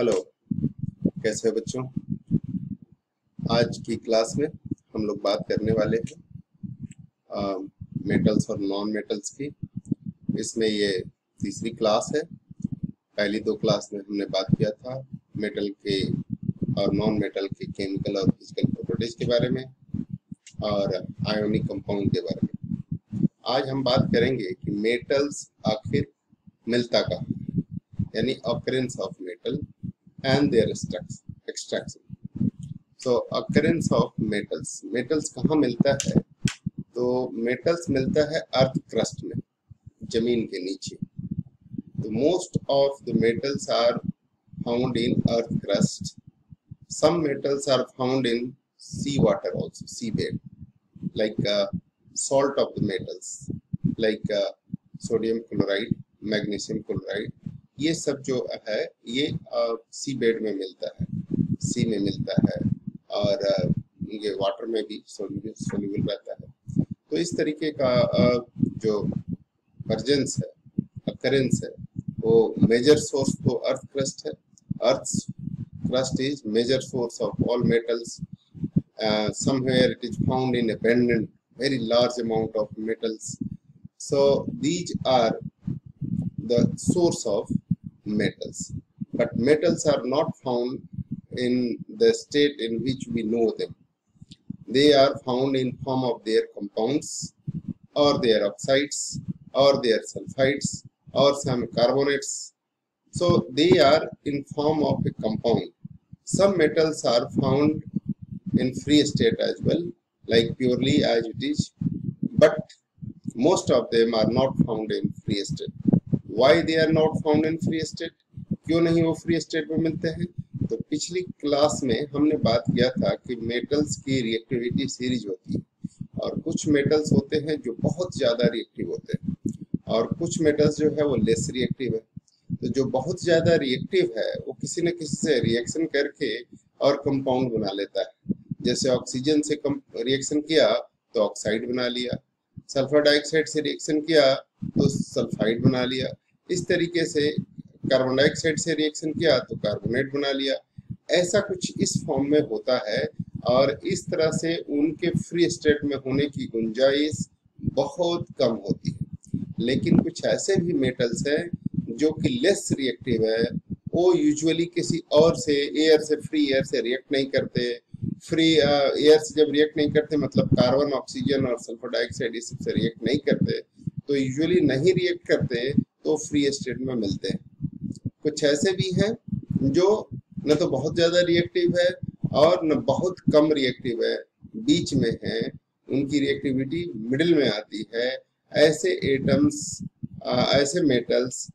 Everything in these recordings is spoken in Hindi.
हेलो कैसे हो बच्चों? आज की क्लास में हम लोग बात करने वाले हैं मेटल्स और नॉन मेटल्स की। इसमें ये तीसरी क्लास है। पहली दो क्लास में हमने बात किया था मेटल के और नॉन मेटल के केमिकल और फ़िज़िकल प्रॉपर्टीज़ के बारे में और आयोनिक कंपाउंड के बारे में। आज हम बात करेंगे कि मेटल्स आखिर मिलता का यानी of and their extraction. So occurrence of metals. Metals कहाँ मिलता है तो metals मिलता है अर्थ क्रस्ट में ज़मीन के नीचे तो most of the metals are found in earth crust. Some metals are found in sea water also, sea bed, like uh, salt of the metals, like uh, sodium chloride, magnesium chloride, ये सब जो है, ये सी बेड में मिलता है। सी में मिलता है और ये वाटर में भी सोल्यूबल रहता है। तो इस तरीके का जो वर्जेंस है अकरेंस है, वो मेजर सोर्स तो अर्थ क्रस्ट है। Earth crust is major source of all metals somewhere it is found in abundant, very large amount of metals. So, these are the source of metals. But metals are not found in the state in which we know them. They are found in form of their compounds or their oxides or their sulfides or some carbonates. So they are in form of a compound. Some metals are found in free state as well, like purely as it is, but most of them are not found in free state. Why they are not found in free state क्यों नहीं वो फ्री स्टेट में मिलते हैं? तो पिछली क्लास में हमने बात किया था कि मेटल्स की रिएक्टिविटी सीरीज़ होती है। और कुछ मेटल्स होते हैं जो बहुत ज़्यादा रिएक्टिव होते हैं। और कुछ मेटल्स जो है वो लेस रिएक्टिव है। तो जो बहुत ज़्यादा रिएक्टिव है, वो किसी न किसी से रिएक्शन करके और कंपाउंड बना लेता है। जैसे ऑक्सीजन से कम रिएक्शन किया तो ऑक्साइड बना लिया। सल्फ़र डाइऑक्साइड से रिएक्शन किया तो सल्फाइड बना लिया। इस तरीके से कार्बन डाइऑक्साइड से रिएक्शन किया तो कार्बोनेट बना लिया। ऐसा कुछ इस फॉर्म में होता है और इस तरह से उनके फ्री स्टेट में होने की गुंजाइश बहुत कम होती है। लेकिन कुछ ऐसे भी मेटल्स हैं जो कि लेस रिएक्टिव है। वो यूजुअली किसी और से एयर से फ्री एयर से रिएक्ट नहीं करते। फ्री एयर से जब रिएक्ट नहीं करते मतलब कार्बन ऑक्सीजन और सल्फ़र डाइऑक्साइड इस सबसे रिएक्ट नहीं करते। तो यूजुअली नहीं रिएक्ट करते तो फ्री स्टेट में मिलते हैं। कुछ ऐसे भी हैं जो न तो बहुत ज़्यादा रिएक्टिव है और न बहुत कम रिएक्टिव है। बीच में है, उनकी रिएक्टिविटी मिडिल में आती है। ऐसे एटम्स ऐसे मेटल्स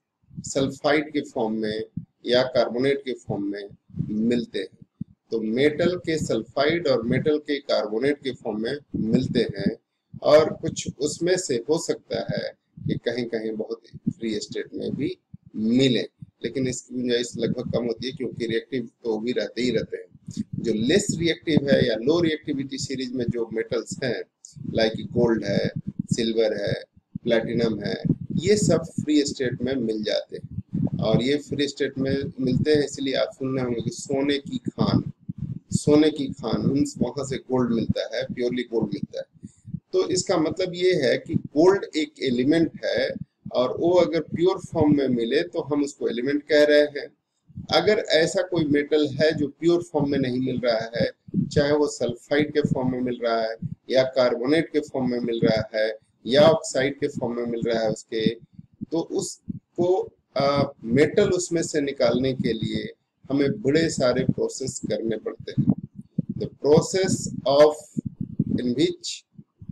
सल्फाइड के फॉर्म में या कार्बोनेट के फॉर्म में मिलते हैं। तो मेटल के सल्फाइड और मेटल के कार्बोनेट के फॉर्म में मिलते हैं और कुछ उसमें से हो सकता है कि कहीं कहीं बहुत फ्री स्टेट में भी मिले। लेकिन इसकी गुंजाइश लगभग कम होती है क्योंकि रिएक्टिव तो भी रहते ही रहते हैं। जो लेस रिएक्टिव है या लो रिएक्टिविटी सीरीज़ में जो मेटल्स हैं लाइक गोल्ड है सिल्वर है प्लेटिनम है, ये सब फ्री स्टेट में मिल जाते हैं। और ये फ्री स्टेट में मिलते हैं इसलिए आप सुन रहे होंगे कि सोने की खान, सोने की खान वहाँ से गोल्ड मिलता है प्योरली गोल्ड मिलता है। तो इसका मतलब ये है कि गोल्ड एक एलिमेंट है और वो अगर प्योर फॉर्म में मिले तो हम उसको एलिमेंट कह रहे हैं। अगर ऐसा कोई मेटल है जो प्योर फॉर्म में नहीं मिल रहा है चाहे वो सल्फाइड के फॉर्म में मिल रहा है या कार्बोनेट के फॉर्म में मिल रहा है या ऑक्साइड के फॉर्म में मिल रहा है उसके तो उसको आ, मेटल उसमें से निकालने के लिए हमें बड़े सारे प्रोसेस करने पड़ते हैं। The process of in which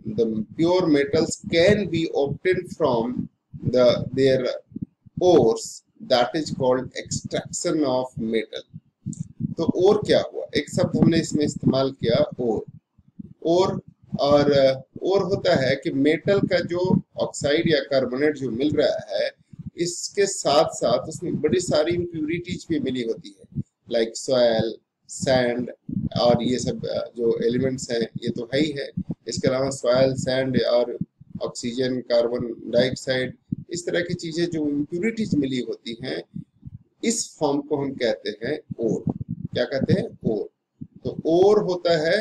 the pure metals can be obtained from the, their ores, that is called extraction of metal. तो और क्या हुआ? एक शब्द हमने इसमें इस्तेमाल किया, और। और और और होता है कि मेटल का जो ऑक्साइड या कार्बोनेट जो मिल रहा है, इसके साथ साथ उसमें बड़ी सारी इम्प्यूरिटीज भी मिली होती है लाइक सॉयल सैंड और ये सब, जो एलिमेंट्स हैं, ये तो है ही है। इसके अलावा सॉयल सैंड और ऑक्सीजन कार्बन डाइऑक्साइड इस तरह की चीज़ें जो इम्प्यूरिटीज मिली होती हैं, इस फॉर्म को हम कहते हैं ओर क्या कहते हैं? ओर तो ओर होता है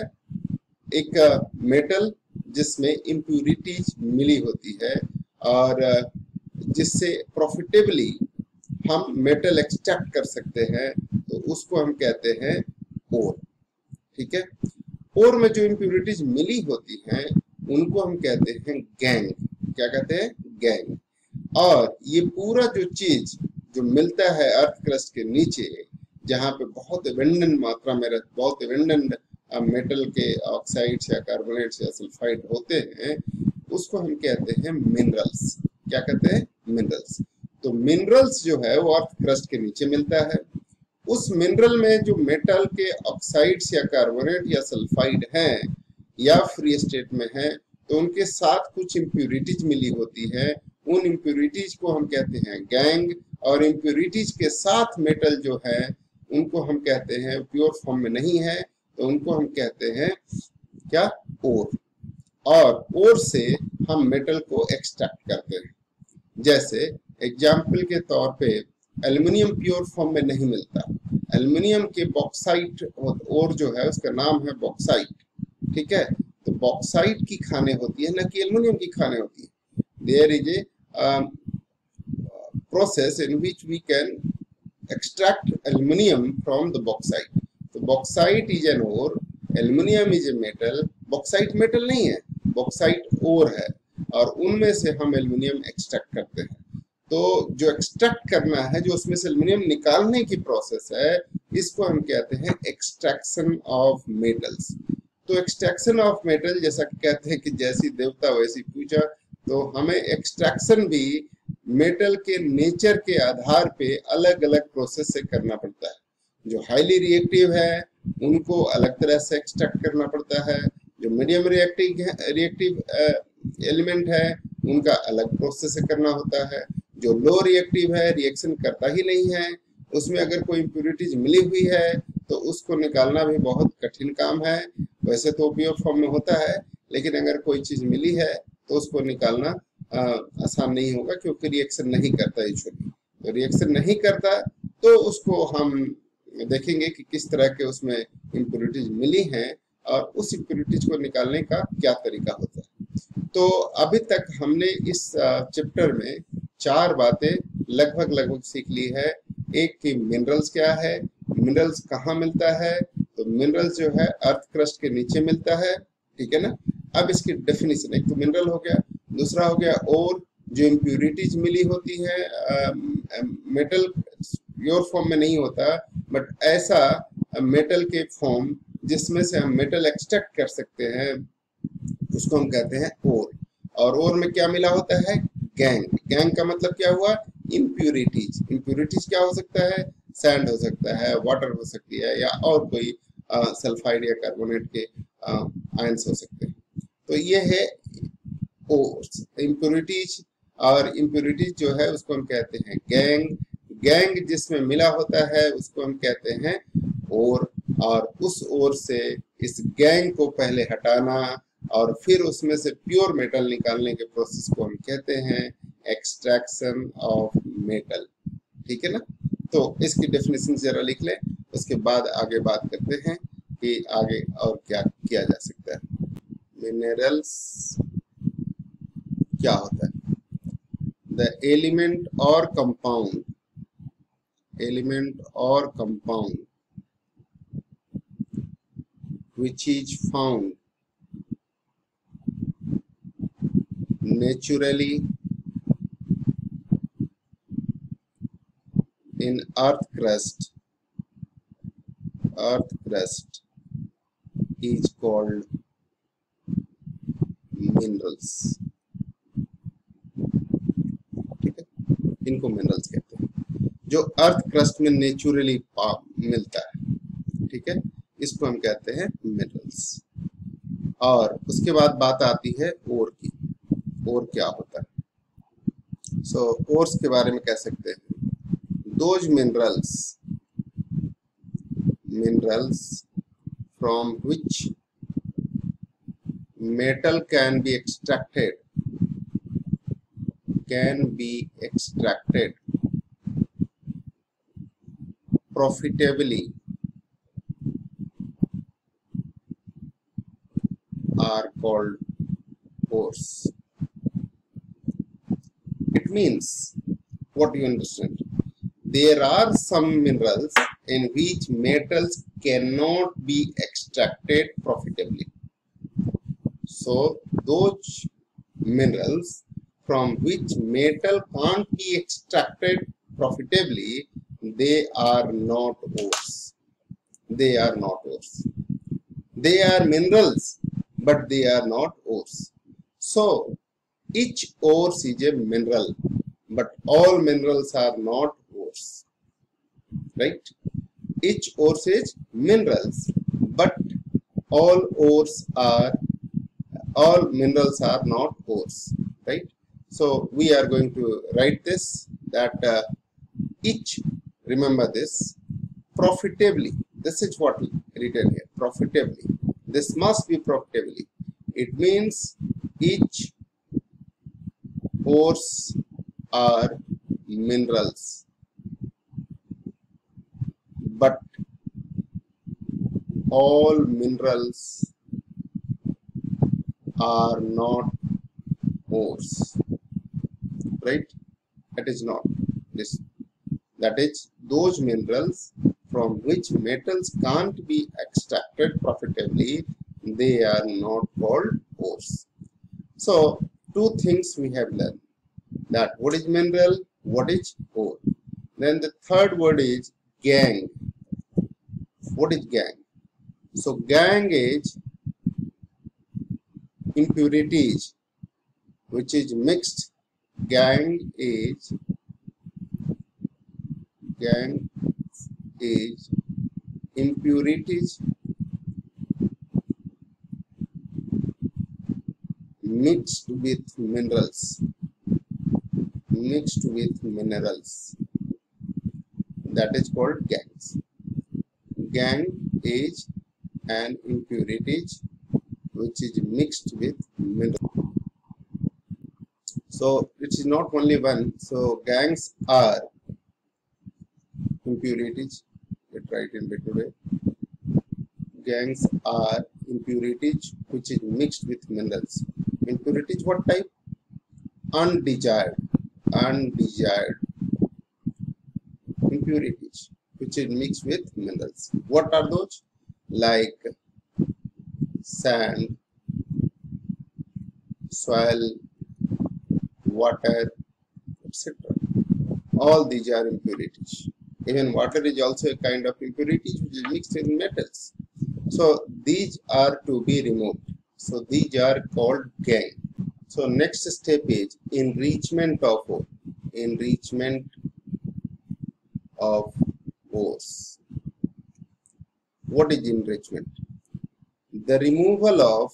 एक मेटल जिसमें इम्प्यूरिटीज मिली होती है और जिससे प्रॉफिटेबली हम मेटल एक्सट्रैक्ट कर सकते हैं तो उसको हम कहते हैं ओर ठीक है? ओर में जो इम्प्यूरिटीज मिली होती हैं, उनको हम कहते हैं गैंग क्या कहते हैं? गैंग और ये पूरा जो चीज़ जो मिलता है अर्थ क्रस्ट के नीचे, जहाँ पे बहुत एवेंडेंट मात्रा में बहुत एवेंडेंट मेटल के ऑक्साइड्स या कार्बोनेट्स या सल्फाइड होते हैं, उसको हम कहते हैं मिनरल्स क्या कहते हैं? मिनरल्स तो मिनरल्स जो है वो अर्थ क्रस्ट के नीचे मिलता है उस मिनरल में जो मेटल के ऑक्साइड्स या कार्बोनेट या सल्फाइड हैं, या फ्री स्टेट में है तो उनके साथ कुछ इम्प्यूरिटीज मिली होती है। उन इम्प्यूरिटीज को हम कहते हैं गैंग और इम्प्यूरिटीज के साथ मेटल जो है, उनको हम कहते हैं प्योर फॉर्म में नहीं है तो उनको हम कहते हैं क्या? ओर और ओर से हम मेटल को एक्सट्रैक्ट करते हैं। जैसे एग्ज़ाम्पल के तौर पे एल्युमिनियम प्योर फॉर्म में नहीं मिलता। एल्युमिनियम के बॉक्साइट और जो है उसका नाम है बॉक्साइट ठीक है? तो बॉक्साइट की खाने होती है ना कि एल्युमिनियम की खाने होती है। There is a process in which we can extract aluminium from the bauxite. तो bauxite is an ore, aluminium is a metal, bauxite metal नहीं है, bauxite ore है। और उनमें से हम एल्युमिनियम एक्सट्रैक्ट करते हैं। तो जो एक्सट्रैक्ट करना है, जो उसमें से एल्युमिनियम निकालने की प्रोसेस है, इसको हम कहते हैं एक्सट्रैक्शन ऑफ़ मेटल्स तो एक्सट्रैक्शन ऑफ़ मेटल जैसा कि कहते हैं कि जैसी देवता वैसी पूजा तो हमें एक्सट्रैक्शन भी मेटल के नेचर के आधार पे अलग अलग प्रोसेस से करना पड़ता है। जो हाईली रिएक्टिव है, उनको अलग तरह से एक्सट्रैक्ट करना पड़ता है। जो मीडियम रिएक्टिव रिएक्टिव एलिमेंट है, उनका अलग प्रोसेस से करना होता है। जो लो रिएक्टिव है रिएक्शन करता ही नहीं है उसमें अगर कोई इम्प्योरिटीज मिली हुई है तो उसको निकालना भी बहुत कठिन काम है। वैसे तो प्योर फॉर्म में होता है लेकिन अगर कोई चीज़ मिली है तो उसको निकालना आ, आसान नहीं होगा क्योंकि रिएक्शन नहीं करता यूजली तो रिएक्शन नहीं करता तो उसको हम देखेंगे कि किस तरह के उसमें इम्प्योरिटीज मिली हैं और उस इम्प्योरिटीज को निकालने का क्या तरीका होता है। तो अभी तक हमने इस चैप्टर में चार बातें लगभग लगभग सीख ली है। एक की मिनरल्स क्या है? मिनरल्स कहाँ मिलता है? तो मिनरल्स जो है अर्थ क्रस्ट के नीचे मिलता है, ठीक है ना? अब इसकी डेफिनेशन एक तो मिनरल हो गया, दूसरा हो गया और जो इम्प्यूरिटीज मिली होती है मेटल प्योर फॉर्म में नहीं होता बट ऐसा मेटल के फॉर्म जिसमें से हम मेटल एक्सट्रैक्ट कर सकते हैं, उसको हम कहते हैं ओर और ओर में क्या मिला होता है? गैंग। गैंग का मतलब क्या हुआ? इम्प्यूरिटीज इम्प्यूरिटीज क्या हो सकता है? सैंड हो सकता है वाटर हो सकती है, या और कोई सल्फाइड या कार्बोनेट के आयंस हो सकते हैं। तो ये है ओर्स इम्प्योरिटीज और इम्प्योरिटीज जो है, उसको हम कहते हैं गैंग। गैंग जिसमें मिला होता है, उसको हम कहते हैं और और उस ओर से इस गैंग को पहले हटाना और फिर उसमें से प्योर मेटल निकालने के प्रोसेस को हम कहते हैं एक्सट्रैक्शन ऑफ़ मेटल ठीक है ना? तो इसकी डेफिनेशन जरा लिख लें, उसके बाद आगे बात करते हैं कि आगे और क्या किया जा सकता है। मिनरल्स क्या होता है? द एलिमेंट और कंपाउंड एलिमेंट और compound which is found naturally in earth crust earth crust is called minerals. ठीक है? इनको मिनरल्स कहते हैं। जो अर्थ क्रस्ट में नेचुरली मिलता है, ठीक है? इसको हम कहते हैं मिनरल्स और उसके बाद बात आती है ओर की। और क्या होता है? सो so, ओर्स के बारे में कह सकते हैं। Those minerals minerals from which metal can be extracted can be extracted profitably are called ores Means, what you understand? There are some minerals in which metals cannot be extracted profitably. So those minerals from which metal can't be extracted profitably, they are not ores. They are not ores. They are minerals, but they are not ores. So each ore is a mineral, but all minerals are not ores. Right? Each ore is minerals, but all ores are all minerals are not ores. Right? So we are going to write this that uh, each remember this profitably. This is what we written here profitably. This must be profitably. It means each ores are minerals. But all minerals are not ores right? That is not this. That is those minerals from which metals can't be extracted profitably they are not called ores so two things we have learned that what is mineral what is ore then the third word is gang. what is gang? so gangue is impurities which is mixed Gang is gang is impurities mixed with minerals. Mixed with minerals. That is called gangues gangue is an impurities which is mixed with mineral so it is not only one. So gangs are impurities. Let write in bit gangues are impurities which is mixed with minerals impurities what type? Undesired undesired impurities which is mixed with minerals. What are those? Like sand soil water etc all these are impurities. Even water is also a kind of impurity which is mixed with metals. So these are to be removed so these are called gang. So next step is enrichment of ore. Enrichment of ores. What is enrichment? The removal of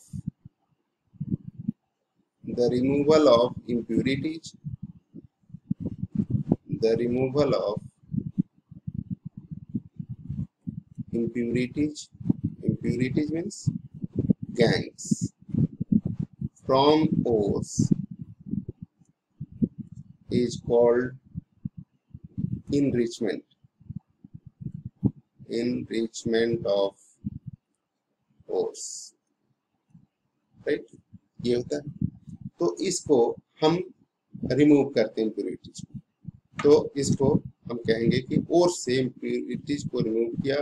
the removal of impurities, the removal of impurities, impurities means gangues from ores is called enrichment. Enrichment of ores right ये होता है। तो इसको हम रिमूव करते हैं इम्प्योरिटीज को। तो इसको हम कहेंगे कि और से इम्प्योरिटीज को रिमूव किया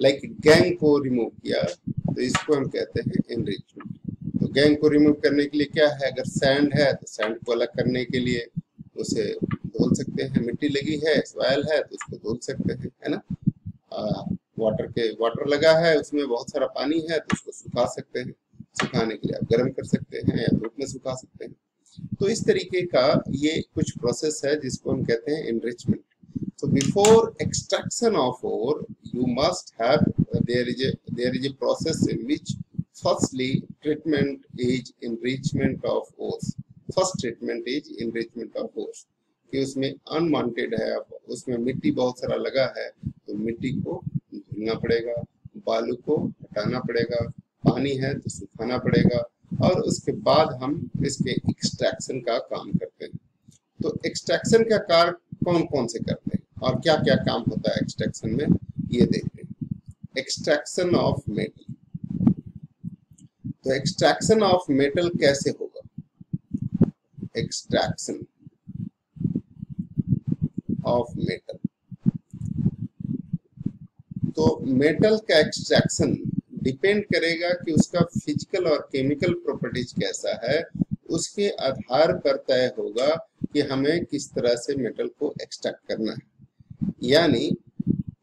लाइक गैंग को रिमूव किया तो इसको हम कहते हैं एनरिचमेंट तो गैंग को रिमूव करने के लिए क्या है? अगर सैंड है तो सैंड को अलग करने के लिए उसे धोल सकते हैं। मिट्टी लगी है सॉयल है तो उसको धोल सकते हैं है ना? आ, वाटर के वाटर लगा है उसमें बहुत सारा पानी है तो उसको सुखा सकते हैं। सुखाने के लिए आप गर्म कर सकते हैं या धूप में सुखा सकते हैं। तो इस तरीके का ये कुछ प्रोसेस है जिसको हम कहते हैं enrichment So before extraction of ore, you must have uh, there is a there is a process in which firstly treatment is enrichment of ores. First treatment is enrichment of ores. कि उसमें अनवांटेड है उसमें मिट्टी बहुत सारा लगा है तो मिट्टी को धुलना पड़ेगा बालू को हटाना पड़ेगा पानी है तो सुखाना पड़ेगा और उसके बाद हम इसके एक्सट्रैक्शन का काम करते हैं तो एक्सट्रैक्शन का कार्य कौन कौन से करते हैं और क्या क्या काम होता है एक्सट्रैक्शन में, ये देखते हैं। एक्सट्रैक्शन ऑफ़ मेटल तो एक्सट्रैक्शन ऑफ़ मेटल कैसे होगा? एक्सट्रैक्शन ऑफ़ मेटल तो मेटल का एक्सट्रैक्शन डिपेंड करेगा कि उसका फ़िज़िकल और केमिकल प्रॉपर्टीज़ कैसा है। उसके आधार पर तय होगा कि हमें किस तरह से मेटल को एक्सट्रैक्ट करना है। यानी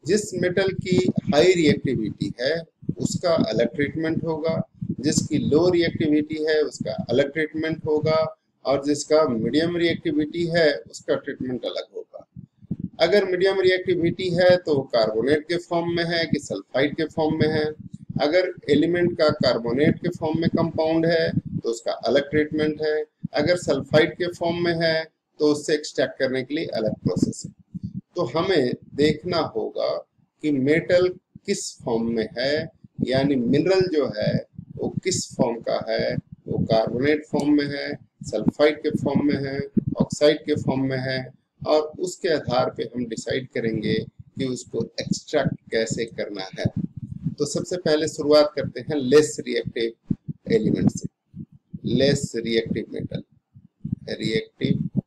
जिस मेटल की हाई रिएक्टिविटी है, उसका अलग ट्रीटमेंट होगा। जिसकी लो रिएक्टिविटी है, उसका अलग ट्रीटमेंट होगा। और जिसका मीडियम रिएक्टिविटी है, उसका ट्रीटमेंट अलग होगा। अगर मीडियम रिएक्टिविटी है तो कार्बोनेट के फॉर्म में है, कि सल्फाइड के फॉर्म में है। अगर एलिमेंट का कार्बोनेट के फॉर्म में कंपाउंड है तो उसका अलग ट्रीटमेंट है। अगर सल्फाइड के फॉर्म में है तो उससे एक्सट्रैक्ट करने के लिए अलग प्रोसेस है। तो हमें देखना होगा कि मेटल किस फॉर्म में है, यानी मिनरल जो है, वो किस फॉर्म का है? वो कार्बोनेट फॉर्म में है, सल्फाइड के फॉर्म में है, ऑक्साइड के फॉर्म में है, और उसके आधार पे हम डिसाइड करेंगे कि उसको एक्सट्रैक्ट कैसे करना है। तो सबसे पहले शुरुआत करते हैं लेस रिएक्टिव एलिमेंट से। Less reactive metal reactive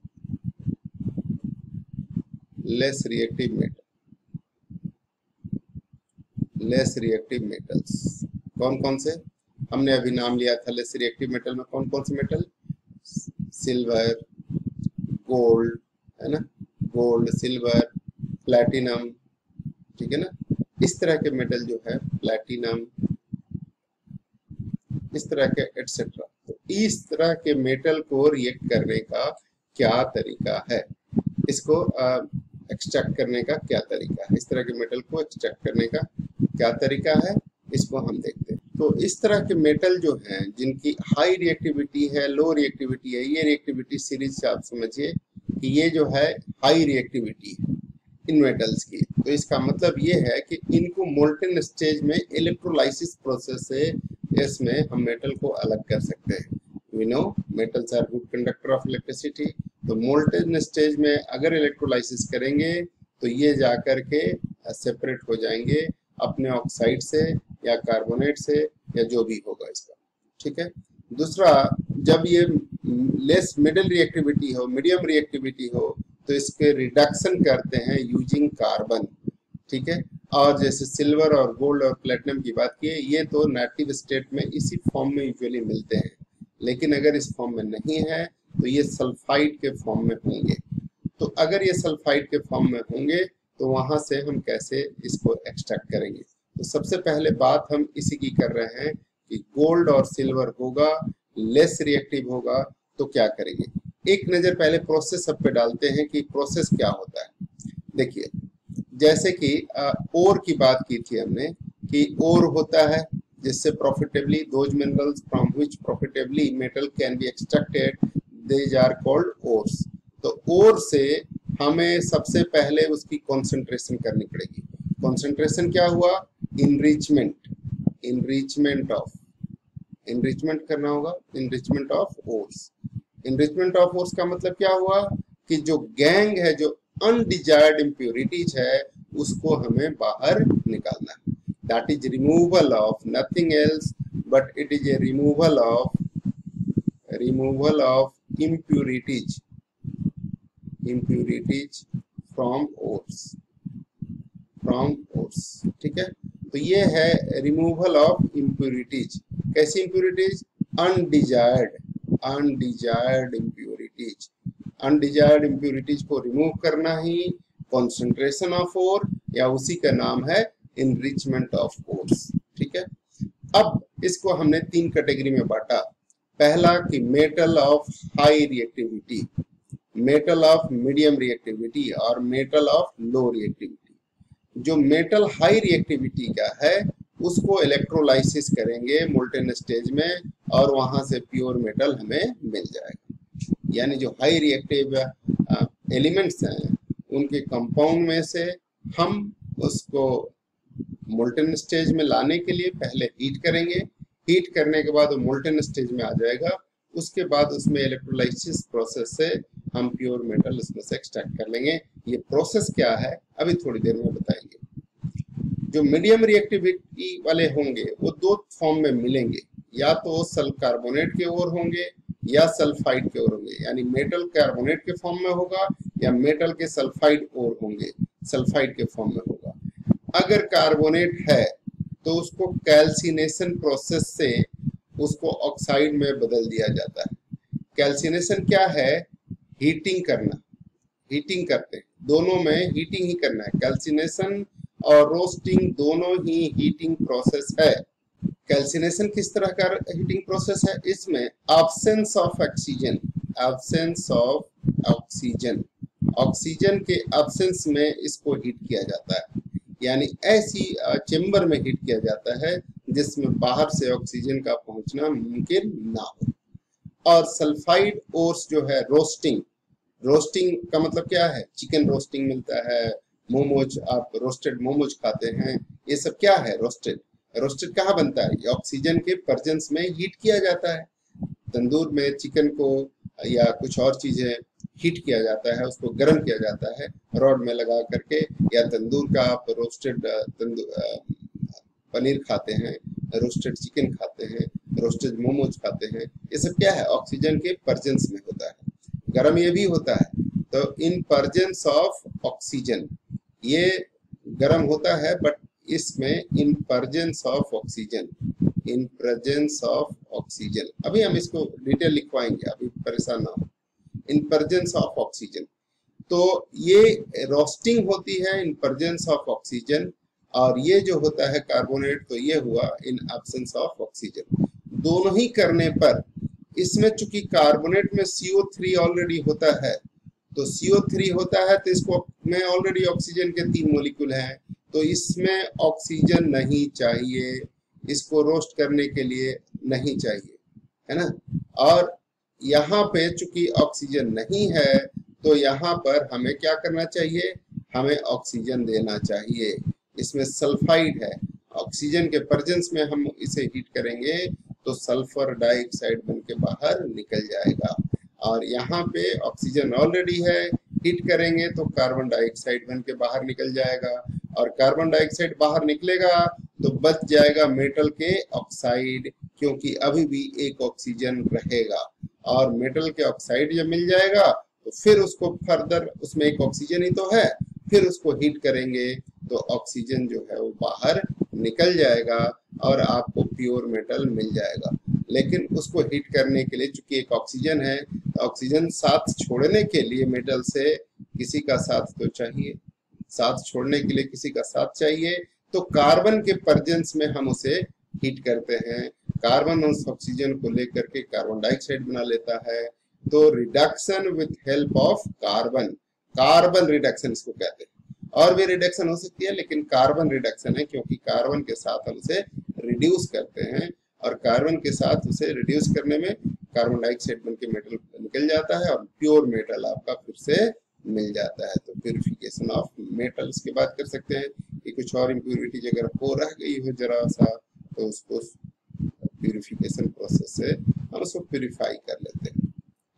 less reactive metal less reactive metals कौन कौन से? हमने अभी नाम लिया था लेस रिएक्टिव मेटल में कौन कौन से मेटल सिल्वर गोल्ड है ना? गोल्ड सिल्वर प्लैटिनम ठीक है ना? इस तरह के मेटल जो है प्लैटिनम इस तरह के एटसेट्रा तो इस तरह के मेटल को रिएक्ट करने का क्या तरीका है? इसको एक्सट्रैक्ट करने का क्या तरीका है? इस तरह के मेटल को एक्सट्रैक्ट करने का क्या तरीका है? इसको हम देखते हैं। तो इस तरह के मेटल जो हैं, जिनकी हाई रिएक्टिविटी है लो रिएक्टिविटी है, ये रिएक्टिविटी सीरीज़ से आप समझिए कि ये जो है हाई रिएक्टिविटी इन मेटल्स की। तो इसका मतलब ये है कि इनको मोल्टन स्टेज में इलेक्ट्रोलाइसिस प्रोसेस से इसमें हम मेटल को अलग कर सकते हैं। We know metals are good conductor of electricity तो मोल्टन स्टेज में अगर इलेक्ट्रोलाइसिस करेंगे तो ये जा कर के सेपरेट हो जाएँगे अपने ऑक्साइड से या कार्बोनेट से या जो भी होगा इसका। ठीक है? दूसरा, जब ये लेस मिडिल रिएक्टिविटी हो मीडियम रिएक्टिविटी हो तो इसके रिडक्शन करते हैं यूजिंग कार्बन ठीक है? और जैसे सिल्वर और गोल्ड और प्लेटिनम की बात की ये तो नेटिव स्टेट में इसी फॉर्म में यूजुअली मिलते हैं। लेकिन अगर इस फॉर्म में नहीं है तो ये सल्फाइड के फॉर्म में होंगे। तो अगर ये सल्फाइड के फॉर्म में होंगे तो वहाँ से हम कैसे इसको एक्सट्रैक्ट करेंगे? तो सबसे पहले बात हम इसी की कर रहे हैं कि गोल्ड और सिल्वर होगा लेस रिएक्टिव होगा तो क्या करेंगे? एक नज़र पहले प्रोसेस सब पे डालते हैं कि प्रोसेस क्या होता है। देखिए, जैसे कि ओर की बात की थी हमने कि ओर होता है जिससे profitably those minerals from which profitably metal can be extracted these are called ores तो ओर से हमें सबसे पहले उसकी कंसंट्रेशन करनी पड़ेगी। कंसंट्रेशन क्या हुआ? इनरिचमेंट इनरिचमेंट ऑफ़ इनरिचमेंट करना होगा। Enrichment of ores enrichment of ores का मतलब क्या हुआ? कि जो गैंग है, जो अनडिजायर्ड इम्प्योरिटीज है, उसको हमें बाहर निकालना है। That is removal of nothing else but it is a removal of removal of impurities impurities from ores from ores ठीक है? तो ये है रिमूवल ऑफ़ इम्प्योरिटीज कैसी impurities undesired undesired impurities undesired impurities को रिमूव करना ही कॉन्सेंट्रेशन ऑफ़ ओर या उसी का नाम है इनरिचमेंट ऑफ़ ओर्स ठीक है? अब इसको हमने तीन कैटेगरी में बांटा। पहला कि metal of high reactivity metal of medium reactivity और मेटल ऑफ़ लो रिएक्टिविटी जो मेटल हाई रिएक्टिविटी का है, उसको इलेक्ट्रोलाइसिस करेंगे मोल्टेन स्टेज में और वहाँ से प्योर मेटल हमें मिल जाएगा। यानी जो हाई रिएक्टिव एलिमेंट्स हैं, उनके कंपाउंड में से हम उसको मोल्टेन स्टेज में लाने के लिए पहले हीट करेंगे हीट करने के बाद वो मोल्टेन स्टेज में आ जाएगा। उसके बाद उसमें इलेक्ट्रोलाइसिस प्रोसेस से हम प्योर मेटल इसमें से एक्सट्रैक्ट कर लेंगे। ये प्रोसेस क्या है, अभी थोड़ी देर में बताएँगे। जो मीडियम रिएक्टिविटी वाले होंगे, वो दो फॉर्म में मिलेंगे। या तो सल कार्बोनेट के ओर होंगे, या सल्फाइड के ओर होंगे। यानी मेटल कार्बोनेट के फॉर्म में होगा, या मेटल के सल्फाइड ओर होंगे सल्फाइड के फॉर्म में होगा। अगर कार्बोनेट है तो उसको कैल्सिनेशन प्रोसेस से उसको ऑक्साइड में बदल दिया जाता है। कैल्सिनेशन क्या है? हीटिंग करना। हीटिंग करते हैं। दोनों में हीटिंग ही करना है। कैल्सिनेशन और रोस्टिंग दोनों ही हीटिंग प्रोसेस है। कैल्सिनेशन किस तरह का हीटिंग प्रोसेस है? इसमें absence of oxygen absence of oxygen oxygen के एब्सेंस में इसको हीट किया जाता है। यानी ऐसी चेंबर में हीट किया जाता है, जिसमें बाहर से ऑक्सीजन का पहुँचना मुमकिन ना हो। और सल्फाइड ओर्स जो है, रोस्टिंग रोस्टिंग का मतलब क्या है? चिकन रोस्टिंग मिलता है, मोमोज, आप रोस्टेड मोमोज खाते हैं, ये सब क्या है? रोस्टेड। रोस्टेड कहाँ बनता है? ऑक्सीजन के परजेंस में हीट किया जाता है। तंदूर में चिकन को, या कुछ और चीज़ें हीट किया जाता है, उसको गर्म किया जाता है, रॉड में लगा करके या तंदूर का आप रोस्टेड पनीर खाते हैं रोस्टेड चिकन खाते हैं रोस्टेड मोमोज खाते हैं, ये सब क्या है? ऑक्सीजन के परजेंस में होता है। गर्म ये भी होता है तो इन परजेंस ऑफ़ ऑक्सीजन ये गर्म होता है बट इसमें in presence of oxygen in presence of oxygen अभी हम इसको डिटेल लिखवाएँगे, अभी परेशान ना हो। In presence of oxygen. तो ये रोस्टिंग होती है इन प्रेजेंस ऑफ़ ऑक्सीजन, और ये जो होता है कार्बोनेट तो ये हुआ इन एब्सेंस ऑफ़ ऑक्सीजन। दोनों ही करने पर, इसमें चूँकि कार्बोनेट में CO3 ऑलरेडी होता है तो CO3 होता है तो इसको में ऑलरेडी ऑक्सीजन के तीन मोलिक्यूल हैं तो इसमें ऑक्सीजन नहीं चाहिए, इसको रोस्ट करने के लिए नहीं चाहिए, है ना? और यहाँ पे चूँकि ऑक्सीजन नहीं है तो यहाँ पर हमें क्या करना चाहिए? हमें ऑक्सीजन देना चाहिए। इसमें सल्फाइड है। ऑक्सीजन के प्रजेंस में हम इसे हीट करेंगे तो सल्फ़र डाइऑक्साइड बन के बाहर निकल जाएगा। और यहाँ पे ऑक्सीजन ऑलरेडी है हीट करेंगे तो कार्बन डाइऑक्साइड बन के बाहर निकल जाएगा। और कार्बन डाइऑक्साइड बाहर निकलेगा तो बच जाएगा मेटल के ऑक्साइड क्योंकि अभी भी एक ऑक्सीजन रहेगा। और मेटल के ऑक्साइड जब मिल जाएगा तो फिर उसको फर्दर उसमें एक ऑक्सीजन ही तो है, फिर उसको हीट करेंगे तो ऑक्सीजन जो है वो बाहर निकल जाएगा और आपको प्योर मेटल मिल जाएगा। लेकिन उसको हीट करने के लिए चूँकि एक ऑक्सीजन है ऑक्सीजन साथ छोड़ने के लिए मेटल से किसी का साथ तो चाहिए। साथ छोड़ने के लिए किसी का साथ चाहिए तो कार्बन के प्रजेंस में हम उसे हीट करते हैं। कार्बन उस ऑक्सीजन को लेकर के कार्बन डाइऑक्साइड बना लेता है। तो reduction with help of carbon carbon reduction इसको कहते हैं। और भी रिडक्शन हो सकती है, लेकिन कार्बन रिडक्शन है, क्योंकि कार्बन के साथ हम उसे रिड्यूस करते हैं। और कार्बन के साथ उसे रिड्यूस करने में कार्बन डाइऑक्साइड बन के मेटल निकल जाता है और प्योर मेटल आपका फिर से मिल जाता है। तो प्योरिफिकेशन ऑफ़ मेटल्स की बात कर सकते हैं। कि कुछ और इम्प्योरिटीज अगर हो रह गई हो जरा सा तो उसको प्योरिफिकेशन प्रोसेस से हम उसको प्योरीफाई कर लेते हैं।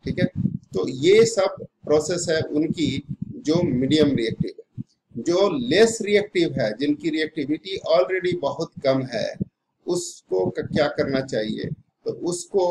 ठीक है? तो ये सब प्रोसेस है उनकी जो मीडियम रिएक्टिव है। जो लेस रिएक्टिव है, जिनकी रिएक्टिविटी ऑलरेडी बहुत कम है, उसको क्या करना चाहिए? तो उसको